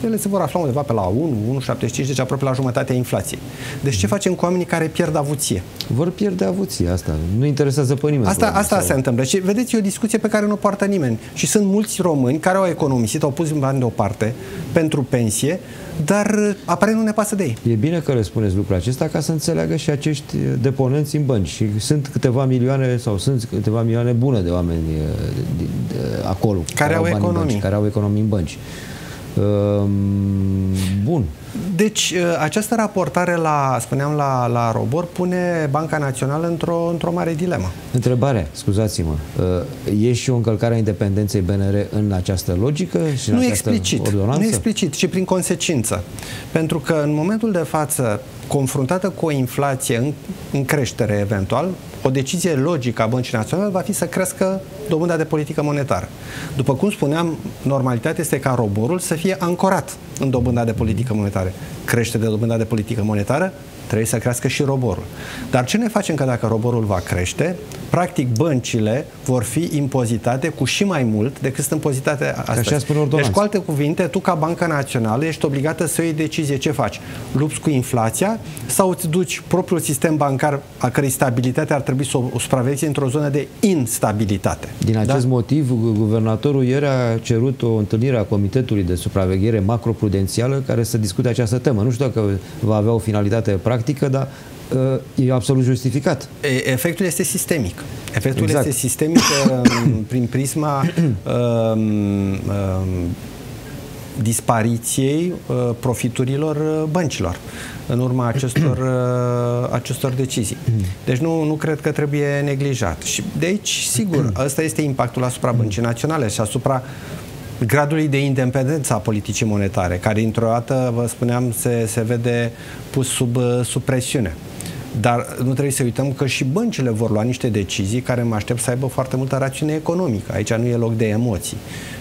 Ele se vor afla undeva pe la 1, 1,75, deci aproape la jumătatea inflației. Deci ce facem cu oamenii care pierd avuție? Vor pierde avuție asta. Nu interesează pe nimeni. Asta, probabil, asta sau- se întâmplă. Și vedeți, e o discuție pe care nu o poartă nimeni. Și sunt mulți români care au economisit, au pus bani deoparte pentru pensie, dar uh, aparent nu ne pasă de ei. E bine că le spuneți lucrul acesta ca să înțeleagă și acești deponenți în bănci. Și sunt câteva milioane sau sunt câteva milioane bune de oameni e, de, de, de, acolo Care au bani în economii. Bănci, care au economii în bănci. Um, Bun. Deci, uh, această raportare la, spuneam, la, la Robor pune Banca Națională într-o, într-o mare dilemă. Întrebare, scuzați-mă. Uh, E și o încălcare a independenței BNR în această logică și în Nu această explicit, ordonanță? nu explicit, ci prin consecință. Pentru că în momentul de față, confruntată cu o inflație în, în creștere eventual, o decizie logică a Băncii Naționale va fi să crească dobânda de politică monetară. După cum spuneam, normalitatea este ca roborul să fie ancorat în dobânda de politică monetară. Crește de dobânda de politică monetară, trebuie să crească și roborul. Dar ce ne facem că dacă roborul va crește, practic băncile vor fi impozitate cu și mai mult decât sunt impozitate astăzi. așa spune ordonanța. Deci, cu alte cuvinte, tu ca Banca Națională ești obligată să iei decizie ce faci. Lupți cu inflația sau îți duci propriul sistem bancar a cărei stabilitate ar trebui să o o supraveghezi într-o zonă de instabilitate. Din acest motiv, gu- guvernatorul ieri a cerut o întâlnire a Comitetului de Supraveghere Macroprudențială care să discute această temă. Nu știu dacă va avea o finalitate practică, dar uh, e absolut justificat. E- Efectul este sistemic. Efectul Exact. este sistemic um, prin prisma um, um, dispariției uh, profiturilor uh, băncilor în urma acestor, uh, acestor decizii. Deci nu, nu cred că trebuie neglijat. Și de aici, sigur, ăsta este impactul asupra băncii naționale și asupra gradului de independență a politicii monetare, care într-o dată, vă spuneam, se, se vede pus sub, uh, sub presiune. Dar nu trebuie să uităm că și băncile vor lua niște decizii care mă aștept să aibă foarte multă rațiune economică. Aici nu e loc de emoții.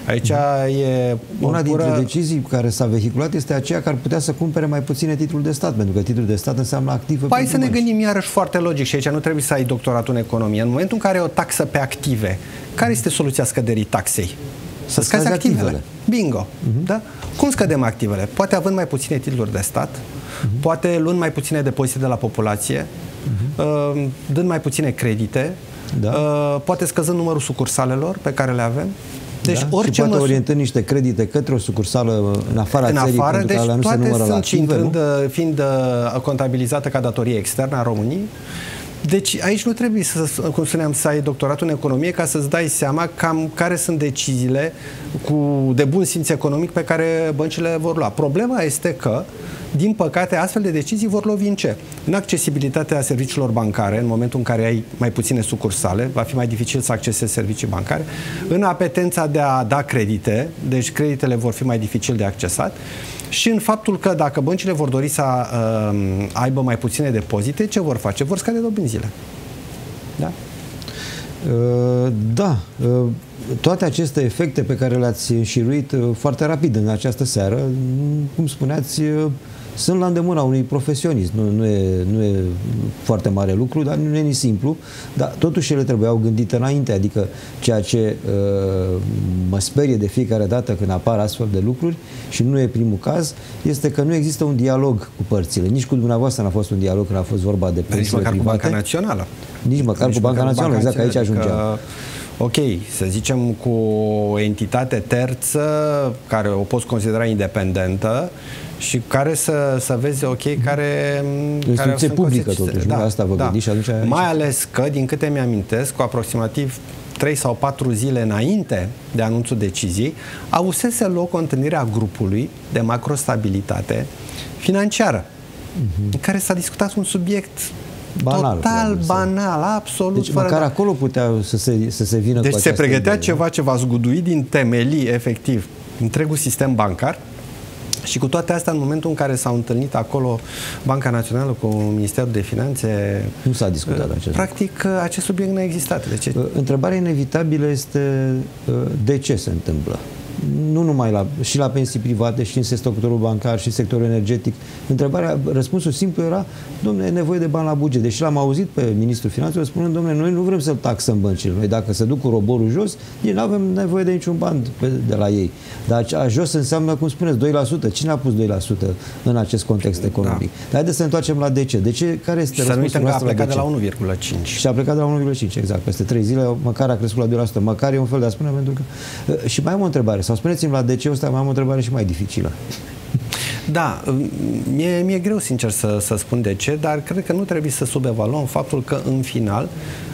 Aici e o Una dintre pură... decizii care s-a vehiculat este aceea că ar putea să cumpere mai puține titluri de stat, pentru că titlul de stat înseamnă active Păi pentru să ne bănci. gândim iarăși foarte logic și aici nu trebuie să ai doctoratul în economie. În momentul în care e o taxă pe active, care este soluția scăderii taxei? Să scazi scazi activele. activele. Bingo. Da? Cum scădem activele? Poate având mai puține titluri de stat, poate luând mai puține depozite de la populație, uh, dând mai puține credite, Da. uh, poate scăzând numărul sucursalelor pe care le avem. Deci da? orice și poate măsură- orientând niște credite către o sucursală în afara în țării, afară, pentru deci că alea nu se toate numără la sunt și active, intrând, nu? uh, fiind uh, contabilizată ca datorie externă a României. Deci aici nu trebuie să, cum spuneam, să ai doctoratul în economie ca să-ți dai seama cam care sunt deciziile cu, de bun simț economic pe care băncile vor lua. Problema este că, din păcate, astfel de decizii vor lovi în ce? În accesibilitatea serviciilor bancare, în momentul în care ai mai puține sucursale, va fi mai dificil să accesezi servicii bancare, în apetența de a da credite, deci creditele vor fi mai dificil de accesat, și în faptul că dacă băncile vor dori să uh, aibă mai puține depozite, ce vor face? Vor scade dobânzile. Da? Uh, Da, uh, toate aceste efecte pe care le-ați înșiruit uh, foarte rapid în această seară, mm, cum spuneați, uh, sunt la îndemâna unui profesionist. Nu, nu, e, nu e foarte mare lucru, dar nu e nici simplu. Dar totuși ele trebuiau gândite înainte, adică ceea ce uh, mă sperie de fiecare dată când apar astfel de lucruri și nu e primul caz, este că nu există un dialog cu părțile. Nici cu dumneavoastră n-a fost un dialog când a fost vorba de pensiile private. Nici măcar cu Banca Națională. Nici măcar nici cu Banca Națională, exact, că aici ajungem. Că ok, să zicem cu o entitate terță care o poți considera independentă și care să, să vezi, ok, care... Instituție publică totuși, da, asta vă da. gândiți și atunci... Mai ales că, din câte mi-amintesc, cu aproximativ 3 sau 4 zile înainte de anunțul deciziei, avusese loc o întâlnire a grupului de macrostabilitate financiară, uh-huh. în care s-a discutat un subiect banal, total banal, absolut. Deci fără măcar acolo putea să se, să se vină deci cu se pregătea idee, ceva ce va zgudui din temelii, efectiv, întregul sistem bancar și cu toate astea, în momentul în care s-au întâlnit acolo Banca Națională cu Ministerul de Finanțe... Nu s-a discutat acest Practic, acest subiect nu a existat. Deci... Întrebarea inevitabilă este de ce se întâmplă nu numai la, și la pensii private, și în sectorul bancar, și sectorul energetic. Întrebarea, răspunsul simplu era, domnule, e nevoie de bani la buget. Deși l-am auzit pe ministrul finanțelor spunând, domnule, noi nu vrem să-l taxăm băncile. Noi dacă se duc cu roborul jos, ei nu avem nevoie de niciun ban de la ei. Dar a jos înseamnă, cum spuneți, 2%. Cine a pus 2% în acest context economic? Da. Dar haideți să ne întoarcem la de ce. De ce? Care este și răspunsul nostru a plecat de la 1,5. Și a plecat de la 1,5, exact. Peste 3 zile, măcar a crescut la 2%. Măcar e un fel de a spune, pentru că... Și mai am o întrebare. Sau spuneți-mi la de ce ăsta mai am o întrebare și mai dificilă. Da, mi-e, mi-e greu sincer să, să spun de ce, dar cred că nu trebuie să subevaluăm faptul că în final,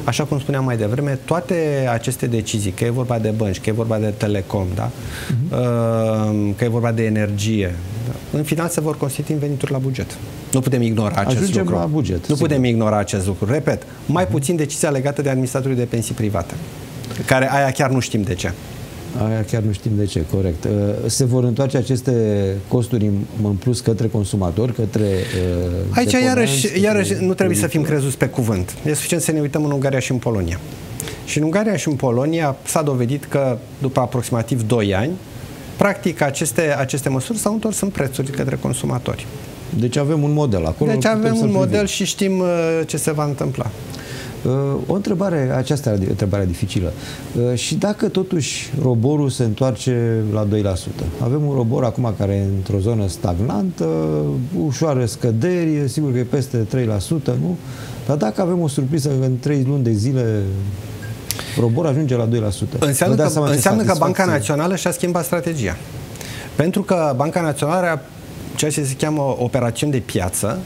așa cum spuneam mai devreme, toate aceste decizii, că e vorba de bănci, că e vorba de telecom, da? Uh-huh. că e vorba de energie, da? în final se vor constitui în venituri la buget. Nu putem ignora acest Ajungem lucru. la buget. Nu sigur. putem ignora acest lucru. Repet, mai uh-huh. puțin decizia legată de administratorii de pensii private, care aia chiar nu știm de ce. Aia chiar nu știm de ce, corect. Uh, se vor întoarce aceste costuri în plus către consumator, către uh, Aici iarăși, iarăși nu trebuie să fim crezuți pe cuvânt. E suficient să ne uităm în Ungaria și în Polonia. Și în Ungaria și în Polonia s-a dovedit că după aproximativ 2 ani, practic aceste, aceste măsuri s-au întors în prețuri către consumatori. Deci avem un model acolo. Deci avem un model și știm uh, ce se va întâmpla. Uh, o întrebare, aceasta era întrebarea dificilă. Uh, și dacă totuși roborul se întoarce la 2%? Avem un robor acum care e într-o zonă stagnantă, ușoară scăderi, sigur că e peste 3%, nu? Dar dacă avem o surpriză în 3 luni de zile robor ajunge la 2%. Înseamnă că, înseamnă că Banca Națională și-a schimbat strategia. Pentru că Banca Națională are ceea ce se cheamă operațiuni de piață,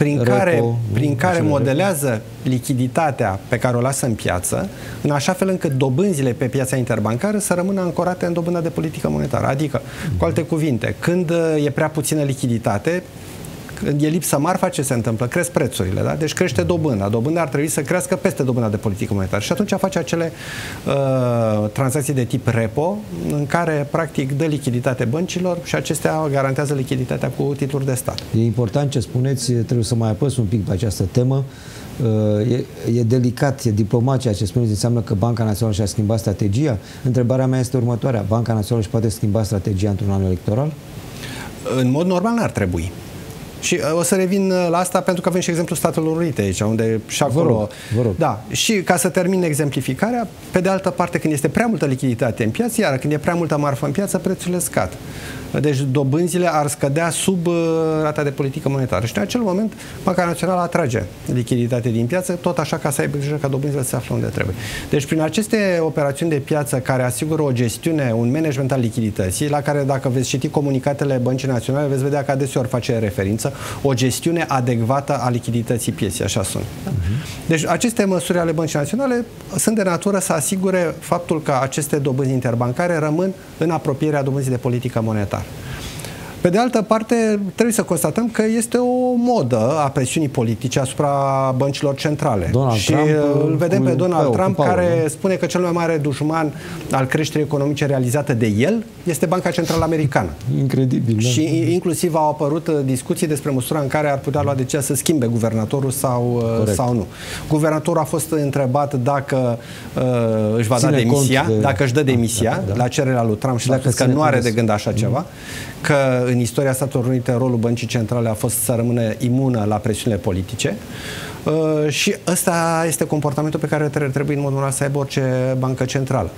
prin Repo, care, prin care modelează lichiditatea pe care o lasă în piață, în așa fel încât dobânzile pe piața interbancară să rămână ancorate în dobânda de politică monetară. Adică, cu alte cuvinte, când e prea puțină lichiditate, când e lipsă marfa, ce se întâmplă? Cresc prețurile, da? Deci crește dobânda. Dobânda ar trebui să crească peste dobânda de politică monetară. Și atunci face acele uh, tranzacții de tip repo, în care, practic, dă lichiditate băncilor și acestea garantează lichiditatea cu titluri de stat. E important ce spuneți, trebuie să mai apăs un pic pe această temă. Uh, e, e delicat, e diplomat ceea ce spuneți, înseamnă că Banca Națională și-a schimbat strategia. Întrebarea mea este următoarea. Banca Națională își poate schimba strategia într-un an electoral? În mod normal n-ar trebui. Și uh, o să revin uh, la asta pentru că avem și exemplul Statelor Unite aici, unde și acolo... Vă rog, vă rog. Da. Și ca să termin exemplificarea, pe de altă parte, când este prea multă lichiditate în piață, iar când e prea multă marfă în piață, prețurile scad. Deci dobânzile ar scădea sub uh, rata de politică monetară. Și în acel moment Banca Națională atrage lichiditate din piață, tot așa ca să aibă grijă ca dobânzile să se află unde trebuie. Deci prin aceste operațiuni de piață care asigură o gestiune, un management al lichidității, la care dacă veți citi comunicatele Băncii Naționale, veți vedea că adeseori face referință, o gestiune adecvată a lichidității pieței, așa sunt. Uh-huh. Deci aceste măsuri ale Băncii Naționale sunt de natură să asigure faptul că aceste dobânzi interbancare rămân în apropierea dobânzii de politică monetară. militar. Pe de altă parte, trebuie să constatăm că este o modă a presiunii politice asupra băncilor centrale. Donald și Trump, îl vedem pe Donald Trump, care da? spune că cel mai mare dușman al creșterii economice realizată de el este Banca Centrală Americană. Incredibil. Da. Și inclusiv au apărut uh, discuții despre măsura în care ar putea lua decizia să schimbe guvernatorul sau, uh, sau nu. Guvernatorul a fost întrebat dacă uh, își va Ține da demisia, de... dacă își dă demisia da, da, da. la cererea lui Trump și, și dacă că nu are de gând așa ceva, că în istoria Statelor Unite rolul băncii centrale a fost să rămână imună la presiunile politice. Uh, și ăsta este comportamentul pe care trebuie în mod normal să aibă orice bancă centrală.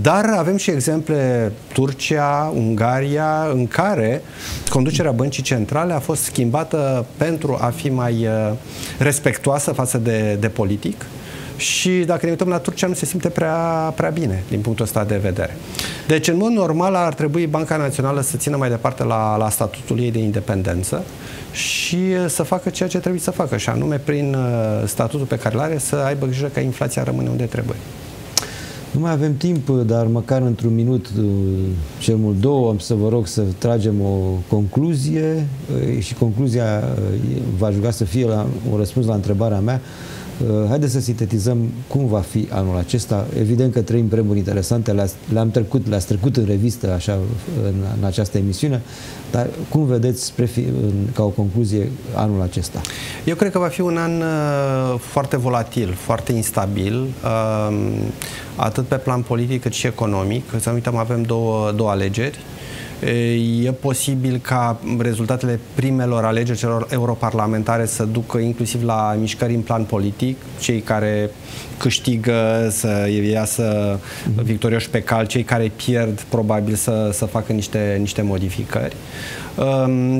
Dar avem și exemple Turcia, Ungaria, în care conducerea băncii centrale a fost schimbată pentru a fi mai uh, respectuoasă față de, de politic și dacă ne uităm la Turcia nu se simte prea, prea bine din punctul ăsta de vedere. Deci în mod normal ar trebui Banca Națională să țină mai departe la, la statutul ei de independență și să facă ceea ce trebuie să facă, și anume prin uh, statutul pe care îl are să aibă grijă ca inflația rămâne unde trebuie. Nu mai avem timp, dar măcar într-un minut, uh, cel mult două, am să vă rog să tragem o concluzie uh, și concluzia va juga să fie la un răspuns la întrebarea mea. Uh, haideți să sintetizăm cum va fi anul acesta. Evident că trăim vremuri interesante, le-am trecut, le-ați trecut în revistă așa în, în această emisiune, dar cum vedeți spre fi, în, ca o concluzie anul acesta? Eu cred că va fi un an uh, foarte volatil, foarte instabil, uh, atât pe plan politic cât și economic. Să nu uităm, avem două, două alegeri E posibil ca rezultatele primelor alegeri celor europarlamentare să ducă inclusiv la mișcări în plan politic, cei care câștigă să iasă victorioși pe cal, cei care pierd probabil să, să facă niște, niște modificări.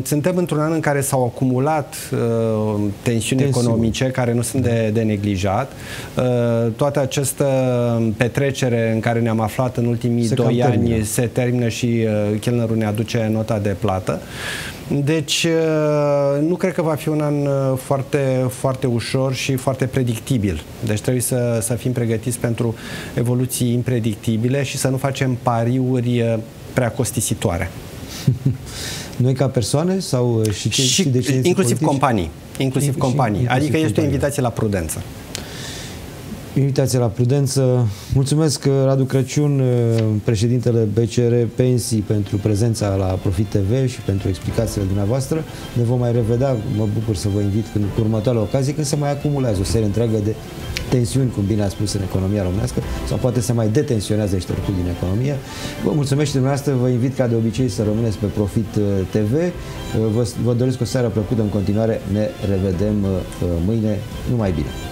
Suntem într-un an în care s-au acumulat uh, tensiuni Tensiune. economice care nu sunt de, de neglijat. Uh, toată această petrecere în care ne-am aflat în ultimii se doi ani termină. se termină și uh, Chelnerul ne aduce nota de plată. Deci nu cred că va fi un an foarte, foarte ușor și foarte predictibil. Deci trebuie să, să fim pregătiți pentru evoluții impredictibile și să nu facem pariuri prea costisitoare. Noi ca persoane sau uh, și, și, și inclusiv politici? companii. Inclusiv companii. Inclusiv adică companii. este o invitație la prudență. Invitație la prudență. Mulțumesc, uh, Radu Crăciun, uh, președintele BCR Pensii, pentru prezența la Profit TV și pentru explicațiile dumneavoastră. Ne vom mai revedea, mă bucur să vă invit când, cu următoarea ocazie, când se mai acumulează o serie întreagă de tensiuni, cum bine a spus, în economia românească, sau poate se mai detensionează niște lucruri din economie. Vă mulțumesc și dumneavoastră, vă invit ca de obicei să rămâneți pe Profit uh, TV. Uh, vă, vă doresc o seară plăcută în continuare, ne revedem uh, mâine, numai bine!